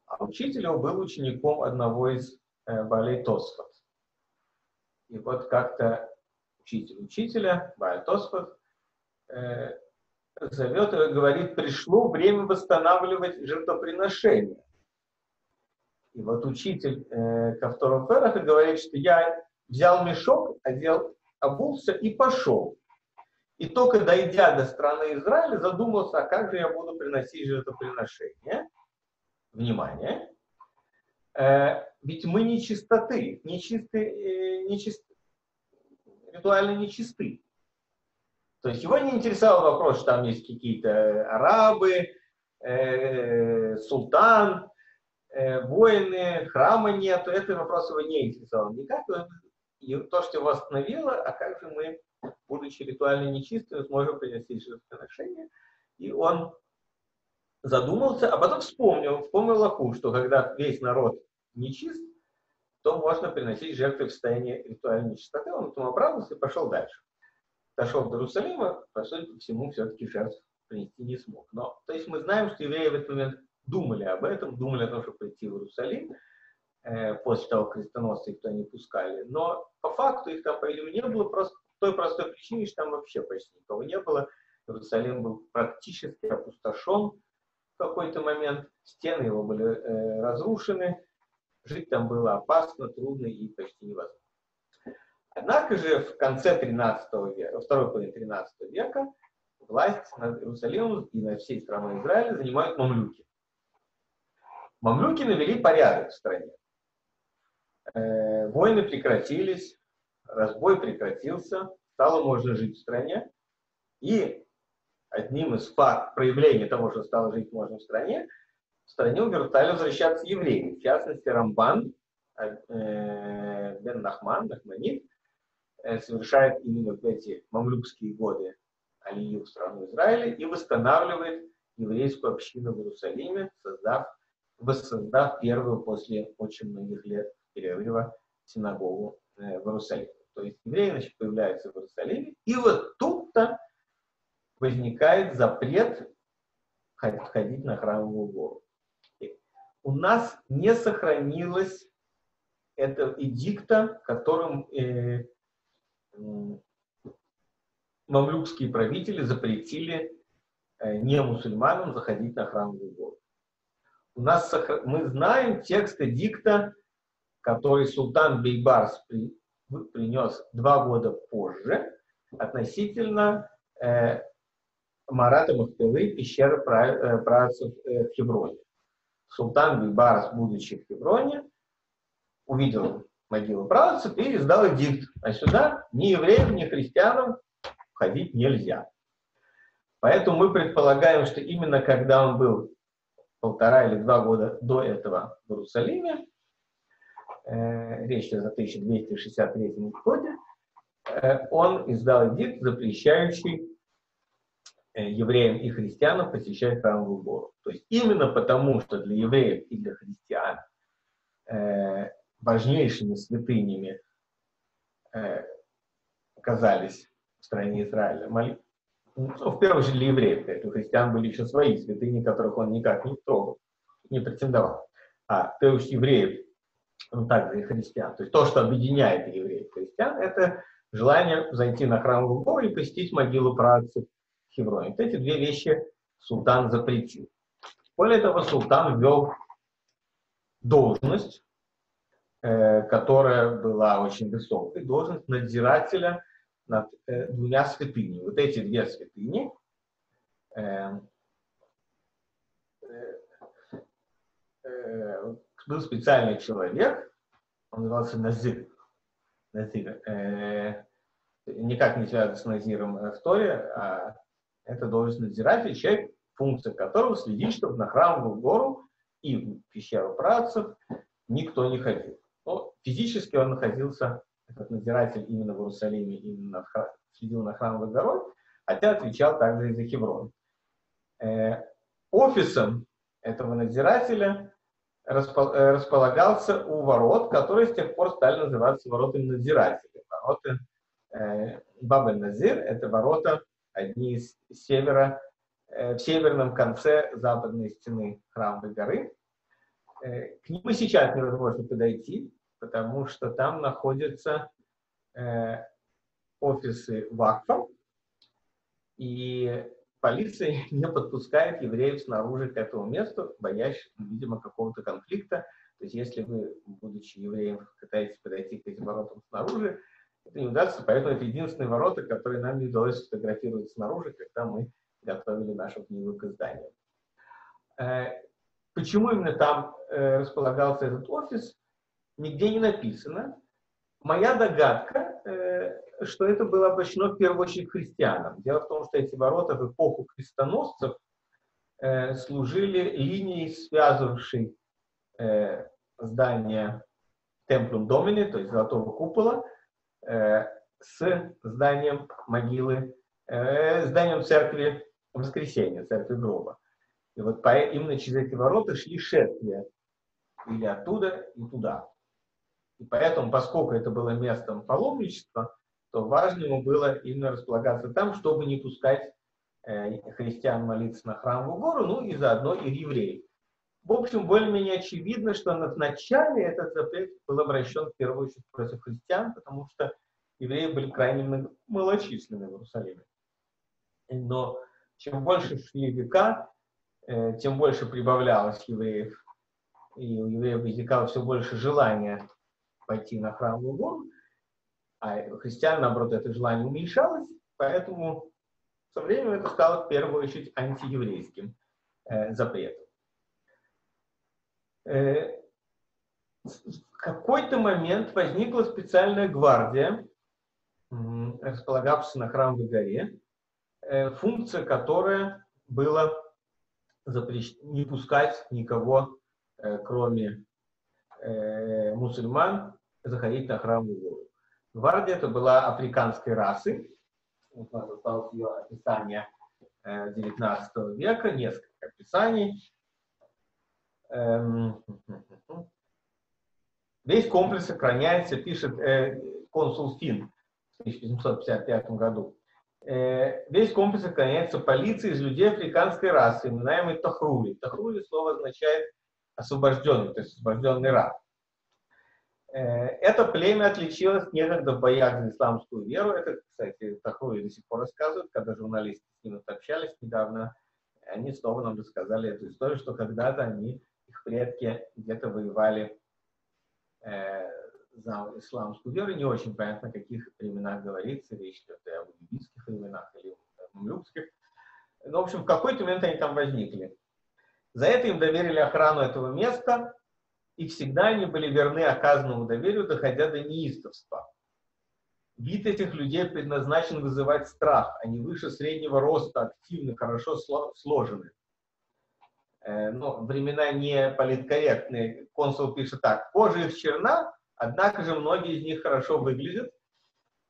А учитель его был учеником одного из Балей Тосфот. И вот как-то учитель учителя, Балей Тосфот, зовет и говорит, пришло время восстанавливать жертвоприношение. И вот учитель э, Кавторов Фераха говорит, что я взял мешок, одел, обулся и пошел. И только дойдя до страны Израиля, задумался, а как же я буду приносить жертвоприношение. Внимание. Э, ведь мы не чистоты, не чисты, э, не чист, ритуально нечисты. То есть его не интересовал вопрос, что там есть какие-то арабы, э, султан, воины, храма нет. Этот вопрос его не интересовал никак. И то, что его остановило, а как же мы, будучи ритуально нечистыми, сможем принести жертвоприношение. И он задумался, а потом вспомнил, вспомнил Лаху, что когда весь народ нечист, то можно приносить жертвы в состоянии ритуальной нечистоты. Он этому оправдался и пошел дальше дошел до Иерусалима, по сути, по всему все-таки жертв принести не смог. Но, то есть мы знаем, что евреи в этот момент думали об этом, думали о том, чтобы прийти в Иерусалим, э, после того, как крестоносцы их туда не пускали. Но по факту их там, по-видимому, не было, просто той простой причине, что там вообще почти никого не было. Иерусалим был практически опустошен в какой-то момент, стены его были э, разрушены, жить там было опасно, трудно и почти невозможно. Однако же в конце 13 века, второй половине 13 века власть над Иерусалимом и над всей страной Израиля занимают мамлюки. Мамлюки навели порядок в стране. Э, войны прекратились, разбой прекратился, стало можно жить в стране. И одним из факт проявления того, что стало жить можно в стране, в стране стали возвращаться евреи. В частности, Рамбан, э, Бен Нахман, Нахманит, Э, совершает именно в эти мамлюкские годы Алию в страну Израиля и восстанавливает еврейскую общину в Иерусалиме, создав, воссоздав первую после очень многих лет перерыва синагогу э, в Иерусалиме. То есть евреи значит, появляются в Иерусалиме, и вот тут-то возникает запрет входить на храмовую гору. У нас не сохранилось это эдикта, которым э, мамлюкские правители запретили э, не мусульманам заходить на храмовую гору. У нас мы знаем текст дикта, который султан Бейбарс при, принес два года позже относительно э, Марата Махпилы, пещеры э, працев э, в Хевроне. Султан Бейбарс, будучи в Хевроне, увидел могилу правцев и издал эдикт. А сюда ни евреям, ни христианам входить нельзя. Поэтому мы предполагаем, что именно когда он был полтора или два года до этого в Иерусалиме, речь идет о 1263 годе, э, он издал эдикт, запрещающий э, евреям и христианам посещать храмовую гору. То есть именно потому, что для евреев и для христиан э, важнейшими святынями э, оказались в стране Израиля. Ну, в первую очередь для евреев, у христиан были еще свои святыни, которых он никак не трогал, не претендовал. А в первую очередь евреев, ну также и христиан. То есть то, что объединяет евреев и христиан, это желание зайти на храмовую гору и посетить могилу праотцев в Хевроне. Вот эти две вещи султан запретил. Более того, султан ввел должность Э, которая была очень высокой, должность надзирателя над э, двумя святынями. Вот эти две святыни э, э, был специальный человек, он назывался Назир. Назир. Э, никак не связан с Назиром в Торе, а это должность надзиратель, человек, функция которого следить, чтобы на храмовую гору и в пещеру працев никто не ходил. Но физически он находился, этот надзиратель, именно в Иерусалиме, именно следил на храмовой горой, хотя отвечал также и за Хеврон. Э, офисом этого надзирателя э, располагался у ворот, которые с тех пор стали называться воротами надзирателя. Ворота э, Бабель-Назир – это ворота, одни из севера, э, в северном конце западной стены храмовой горы. Э, к ним и сейчас невозможно подойти, потому что там находятся э, офисы ВАКФа, и полиция не подпускает евреев снаружи к этому месту, боясь, видимо, какого-то конфликта. То есть, если вы, будучи евреем, пытаетесь подойти к этим воротам снаружи, это не удастся, поэтому это единственные ворота, которые нам не удалось сфотографировать снаружи, когда мы готовили нашу книгу к изданию. Э, почему именно там э, располагался этот офис, нигде не написано. Моя догадка, э, что это было обращено в первую очередь христианам. Дело в том, что эти ворота в эпоху крестоносцев служили линией, связывавшей здание Темплум Домини, то есть Золотого Купола, Э, с зданием могилы, э, зданием церкви Воскресения, церкви гроба. И вот по, именно через эти ворота шли шествия. Или оттуда, и туда. И поэтому, поскольку это было местом паломничества, то важно ему было именно располагаться там, чтобы не пускать э, христиан молиться на храмовую гору, ну и заодно и евреев. В общем, более-менее очевидно, что вначале этот запрет был обращен в первую очередь против христиан, потому что евреи были крайне малочисленны в Иерусалиме. Но чем больше шли века, э, тем больше прибавлялось евреев, и у евреев возникало все больше желания пойти на храмовую гору, а христиан, наоборот, это желание уменьшалось, поэтому со временем это стало в первую очередь антиеврейским э, запретом. Э, в какой-то момент возникла специальная гвардия, располагавшаяся на Храмовой горе, э, функция которой была запрещ... не пускать никого, э, кроме мусульман, заходить на Храмовую гору. Гвардия это была африканской расы. Вот у нас осталось ее описание 19 века, несколько описаний. Эм, весь комплекс охраняется, пишет э, консул Фин в 1755 году. Э, весь комплекс охраняется полицией из людей африканской расы, именуемой Тахрули. Тахрули слово означает освобожденный, то есть освобожденный раб. Э, это племя отличилось некогда боях за исламскую веру. Это, кстати, Тахрули до сих пор рассказывают, когда журналисты с ним общались недавно. Они снова нам рассказали эту историю, что когда-то они их предки где-то воевали э, за исламскую веру. Не очень понятно, о каких временах говорится, речь идет о буддийских временах или мамлюкских. Ну, в общем, в какой-то момент они там возникли. За это им доверили охрану этого места, и всегда они были верны оказанному доверию, доходя до неистовства. Вид этих людей предназначен вызывать страх. Они выше среднего роста, активны, хорошо сложены. Э, но времена не политкорректные. Консул пишет так. Кожа их черна, однако же многие из них хорошо выглядят,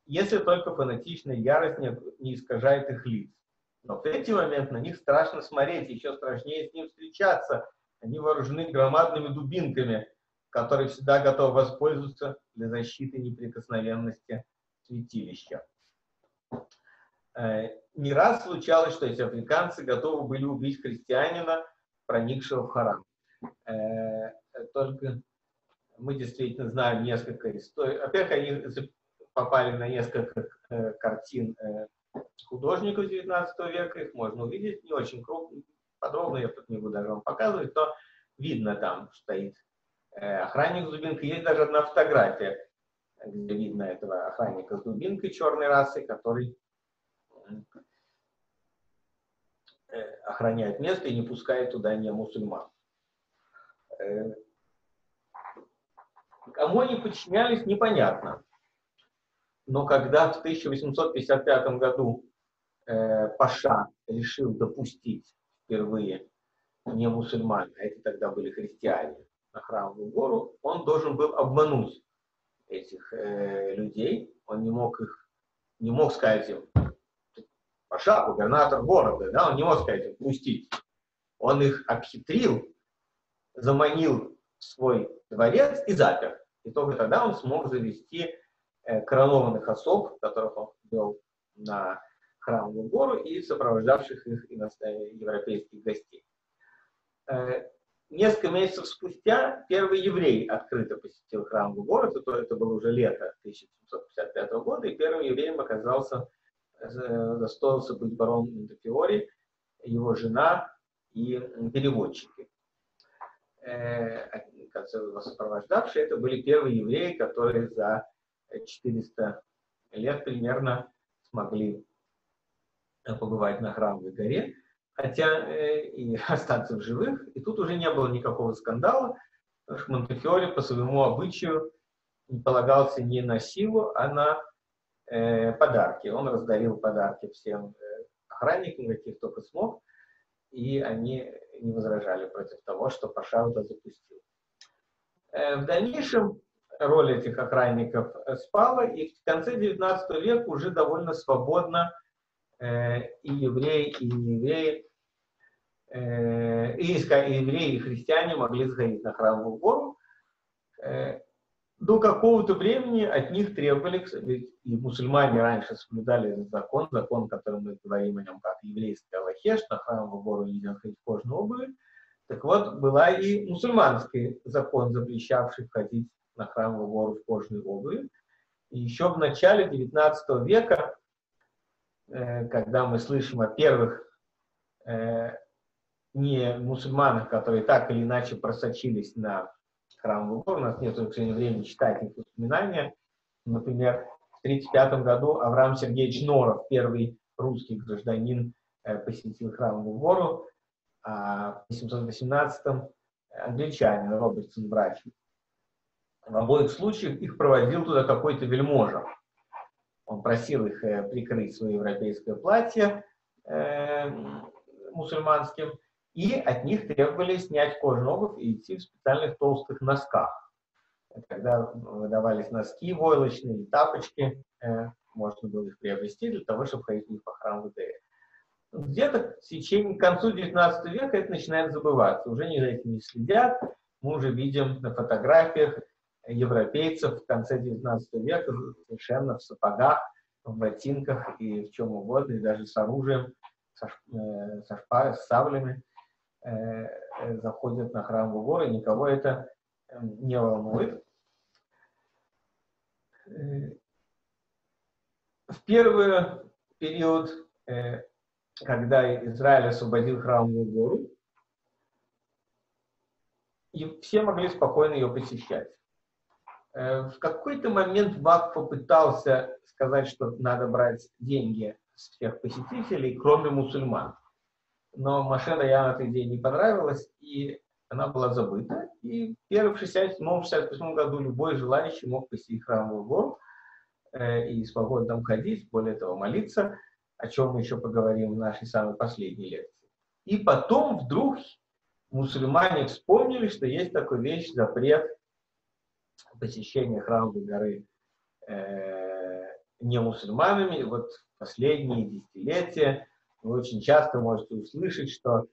если только фанатичная ярость не, не искажает их лиц. Но в третий момент на них страшно смотреть, еще страшнее с ним встречаться. Они вооружены громадными дубинками, которые всегда готовы воспользоваться для защиты неприкосновенности святилища. Э, не раз случалось, что эти африканцы готовы были убить христианина, проникшего в Харам. Э, только мы действительно знаем несколько историй. Во-первых, они попали на несколько э, картин художников XIX века, их можно увидеть, не очень крупно, подробно я тут не буду даже вам показывать, но видно там стоит охранник с дубинкой. Есть даже одна фотография, где видно этого охранника с дубинкой черной расы, который э, охраняет место и не пускает туда не мусульман. Э, кому они подчинялись, непонятно. Но когда в 1855 году э, Паша решил допустить впервые не мусульман, а это тогда были христиане, на храмовую гору, он должен был обмануть этих э, людей. Он не мог их, не мог сказать им, Паша, губернатор города, да, он не мог сказать им, пустить. Он их обхитрил, заманил в свой дворец и запер. И только тогда он смог завести э, коронованных особ, которых он вел на храмовую гору, и сопровождавших их европейских гостей. Э, несколько месяцев спустя первый еврей открыто посетил храмовый город, это, это было уже лето 1755 года, и первым евреем оказался, достоился быть барон Монтефиори, его жена и переводчики. Э, сопровождавшие, это были первые евреи, которые за 400 лет примерно смогли побывать на Храмовой горе, хотя э, и остаться в живых. И тут уже не было никакого скандала, Монтефиоре по своему обычаю полагался не на силу, а на э, подарки. Он раздарил подарки всем э, охранникам, каких только смог, и они не возражали против того, что Паша это запустил. Э, в дальнейшем роль этих охранников э, спала, и в конце XIX века уже довольно свободно Э, и евреи, и неевреи, э, и, и евреи, и христиане могли сходить на храмовую гору. Э, до какого-то времени от них требовали, ведь и мусульмане раньше соблюдали этот закон, закон, который мы говорим о нем как еврейский Аллахеш, на храмовую гору нельзя ходить в кожаной обуви. Так вот, была и мусульманский закон, запрещавший ходить на храмовую гору в кожаной обуви. И еще в начале XIX века Э, когда мы слышим о первых э, не мусульманах, которые так или иначе просочились на храмовый гору, у нас нет, к сожалению, времени читать их воспоминания. Например, в 1935 году Авраам Сергеевич Норов, первый русский гражданин, э, посетил храмовую гору, а в 1818-м англичанин Робертсон Брачи. В обоих случаях их проводил туда какой-то вельможа. Он просил их э, прикрыть свое европейское платье э, мусульманским, и от них требовали снять кожаную обувь и идти в специальных толстых носках. Когда выдавались носки войлочные, тапочки, э, можно было их приобрести для того, чтобы ходить в них по храму ВДР. Где-то в течение, к концу 19 века это начинает забываться. Уже не за этим не следят. Мы уже видим на фотографиях европейцев в конце 19 века совершенно в сапогах, в ботинках и в чем угодно, и даже с оружием, со, э, со шпа, с саблями э, э, заходят на храм в горы, никого это э, не волнует. Э, в первый период, когда Израиль освободил храмовую гору, и все могли спокойно ее посещать. Э, в какой-то момент ВАК попытался сказать, что надо брать деньги с всех посетителей, кроме мусульман. Но Машена я эта идея не понравилась, и она была забыта. И в 67-68 году любой желающий мог посетить храмовую гору э, и свободно там ходить, более того, молиться, о чем мы еще поговорим в нашей самой последней лекции. И потом вдруг мусульмане вспомнили, что есть такой вещь, запрет посещение храмовой горы э, не мусульманами. Вот последние десятилетия вы очень часто можете услышать, что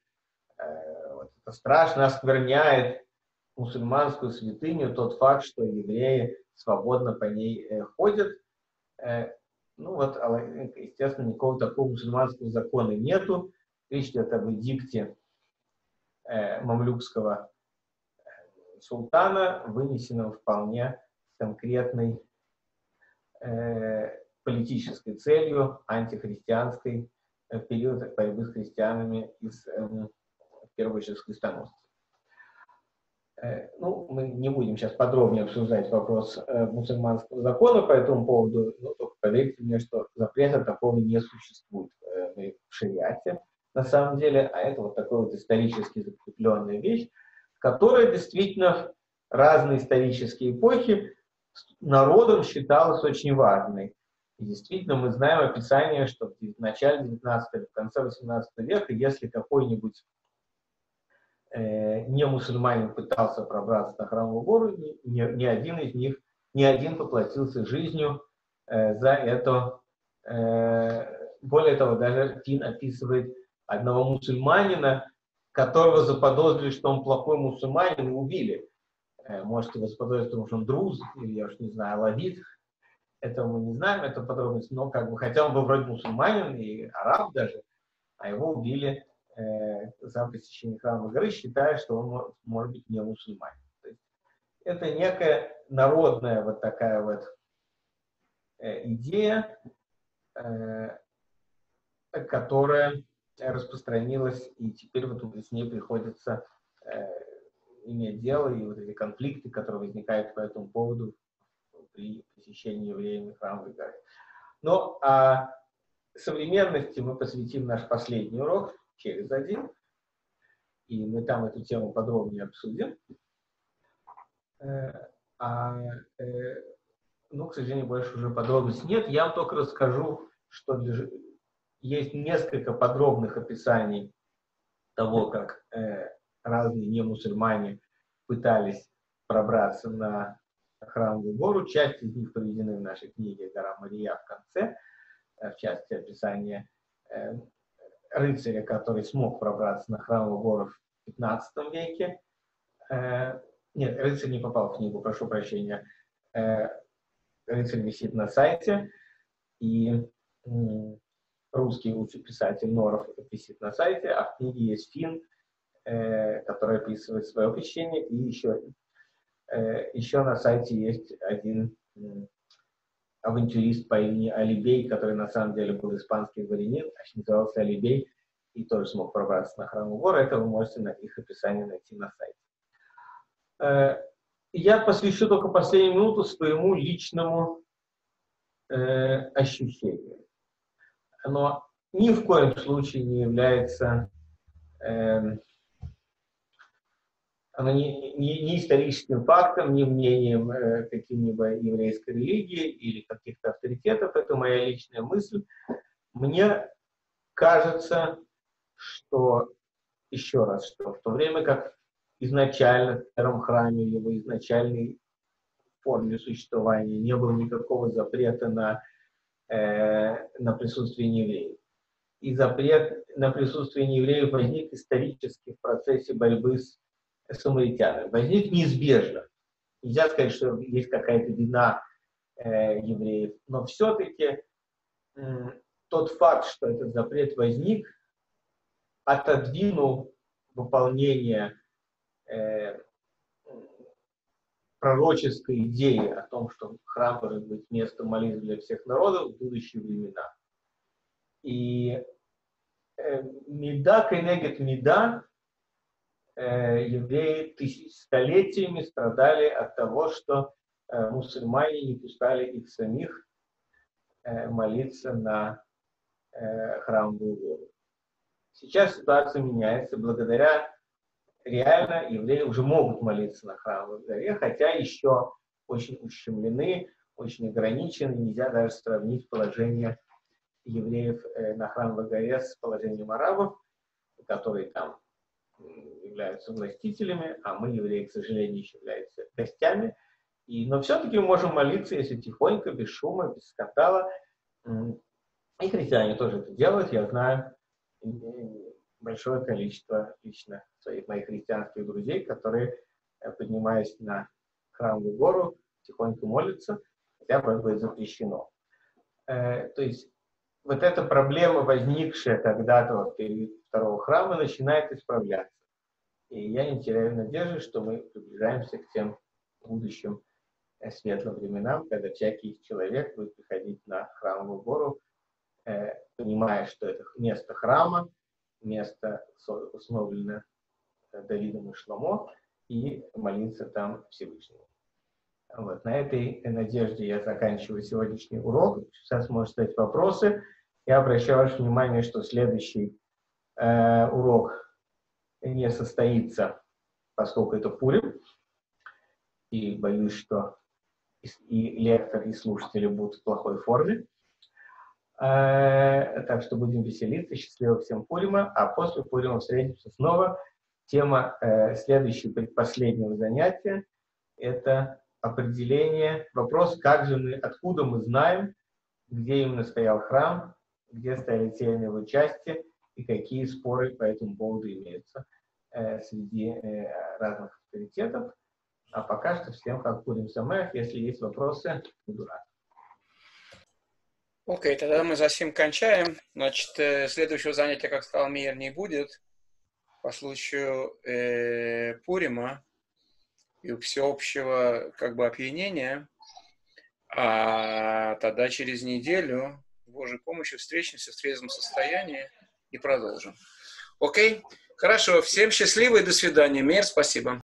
э, вот это страшно оскверняет мусульманскую святыню тот факт, что евреи свободно по ней э, ходят. Э, ну вот, естественно, никакого такого мусульманского закона нету. Речь идет об эдикте э, мамлюкского султана, вынесенным вполне конкретной э, политической целью, антихристианской, в период борьбы с христианами из, э, в первую очередь. Э, ну, мы не будем сейчас подробнее обсуждать вопрос э, мусульманского закона по этому поводу, но только поверьте мне, что запрета такого не существует э, в шариате на самом деле, а это вот такой вот исторически закрепленная вещь, которая действительно в разные исторические эпохи народом считалась очень важной. И действительно, мы знаем описание, что в начале 19 в конце 18 века, если какой-нибудь э, не мусульманин пытался пробраться на храмовую гору, ни, ни один из них, ни один поплатился жизнью э, за это. Э, более того, даже Тин описывает одного мусульманина, которого заподозрили, что он плохой мусульманин, и убили. Э, можете его заподозрить, потому что он друз, или, я уж не знаю, лавит. Этого мы не знаем, это подробность, но как бы, хотя он был вроде мусульманин и араб даже, а его убили э, за посещение храма горы, считая, что он может, быть не мусульманин. Это некая народная вот такая вот э, идея, э, которая распространилась, и теперь вот с ней приходится э, иметь дело, и вот эти конфликты, которые возникают по этому поводу при посещении евреями храмовой горы. Но а современности мы посвятим наш последний урок через один, и мы там эту тему подробнее обсудим. Э, а, э, ну, к сожалению, больше уже подробностей нет. Я вам только расскажу, что для, есть несколько подробных описаний того, как э, разные немусульмане пытались пробраться на храмовую гору. Часть из них приведены в нашей книге «Гора Мария» в конце, э, в части описания э, рыцаря, который смог пробраться на храмовую гору в 15 веке. Э, нет, рыцарь не попал в книгу, прошу прощения. Э, рыцарь висит на сайте, и русский лучший писатель Норов висит на сайте, а в книге есть фин, э, который описывает свое посещение, и еще, э, еще на сайте есть один э, авантюрист по имени Алибей, который на самом деле был испанский дворянин, а назывался Алибей, и тоже смог пробраться на храмовую гору. Это вы можете на их описание найти на сайте. Э, я посвящу только последнюю минуту своему личному э, ощущению оно ни в коем случае не является, э, оно не, не, не историческим фактом, не мнением э, каким-либо еврейской религии или каких-то авторитетов. Это моя личная мысль. Мне кажется, что, еще раз, что в то время как изначально в первом храме, его изначальной форме существования не было никакого запрета на Э, на присутствие неевреев. И запрет на присутствие неевреев возник исторически в процессе борьбы с самаритянами. Возник неизбежно. Нельзя сказать, что есть какая-то вина э, евреев, но все-таки э, тот факт, что этот запрет возник, отодвинул выполнение э, пророческой идеи о том, что храм может быть местом молитвы для всех народов в будущие времена. И э, меда кенегет меда, э, евреи тысяч, столетиями страдали от того, что э, мусульмане не пускали их самих э, молиться на э, храмовую гору. Сейчас ситуация меняется благодаря реально евреи уже могут молиться на храмовой горе, хотя еще очень ущемлены, очень ограничены, нельзя даже сравнить положение евреев э, на храмовой горе с положением арабов, которые там являются властителями, а мы, евреи, к сожалению, еще являемся гостями. И, но все-таки мы можем молиться, если тихонько, без шума, без скандала. И христиане тоже это делают, я знаю большое количество лично своих моих христианских друзей, которые, э, поднимаясь на храмовую гору, тихонько молятся, хотя вроде бы запрещено. Э, то есть вот эта проблема, возникшая когда-то вот перед второго храма, начинает исправляться. И я не теряю надежды, что мы приближаемся к тем будущим э, светлым временам, когда всякий человек будет приходить на храмовую гору, э, понимая, что это место храма, место установлено Давидом и Шломо, и молиться там Всевышнему. Вот. На этой надежде я заканчиваю сегодняшний урок. Сейчас может задать вопросы. Я обращаю ваше внимание, что следующий э, урок не состоится, поскольку это Пурим. И боюсь, что и лектор, и слушатели будут в плохой форме. Э, так что будем веселиться. Счастливо всем Пурима. А после Пурима встретимся снова. Тема э, следующего, предпоследнего занятия – это определение, вопрос, как же мы, откуда мы знаем, где именно стоял храм, где стояли те или иные части и какие споры по этому поводу имеются э, среди э, разных авторитетов. А пока что всем как будем самых. Если есть вопросы, буду рад. Окей, okay, тогда мы за всем кончаем. Значит, э, следующего занятия, как сказал Мир, не будет по случаю э, Пурима и всеобщего как бы опьянения. А тогда через неделю, с Божьей помощью, встретимся в трезвом состоянии и продолжим. Окей? Хорошо. Всем счастливо и до свидания. Мир, спасибо.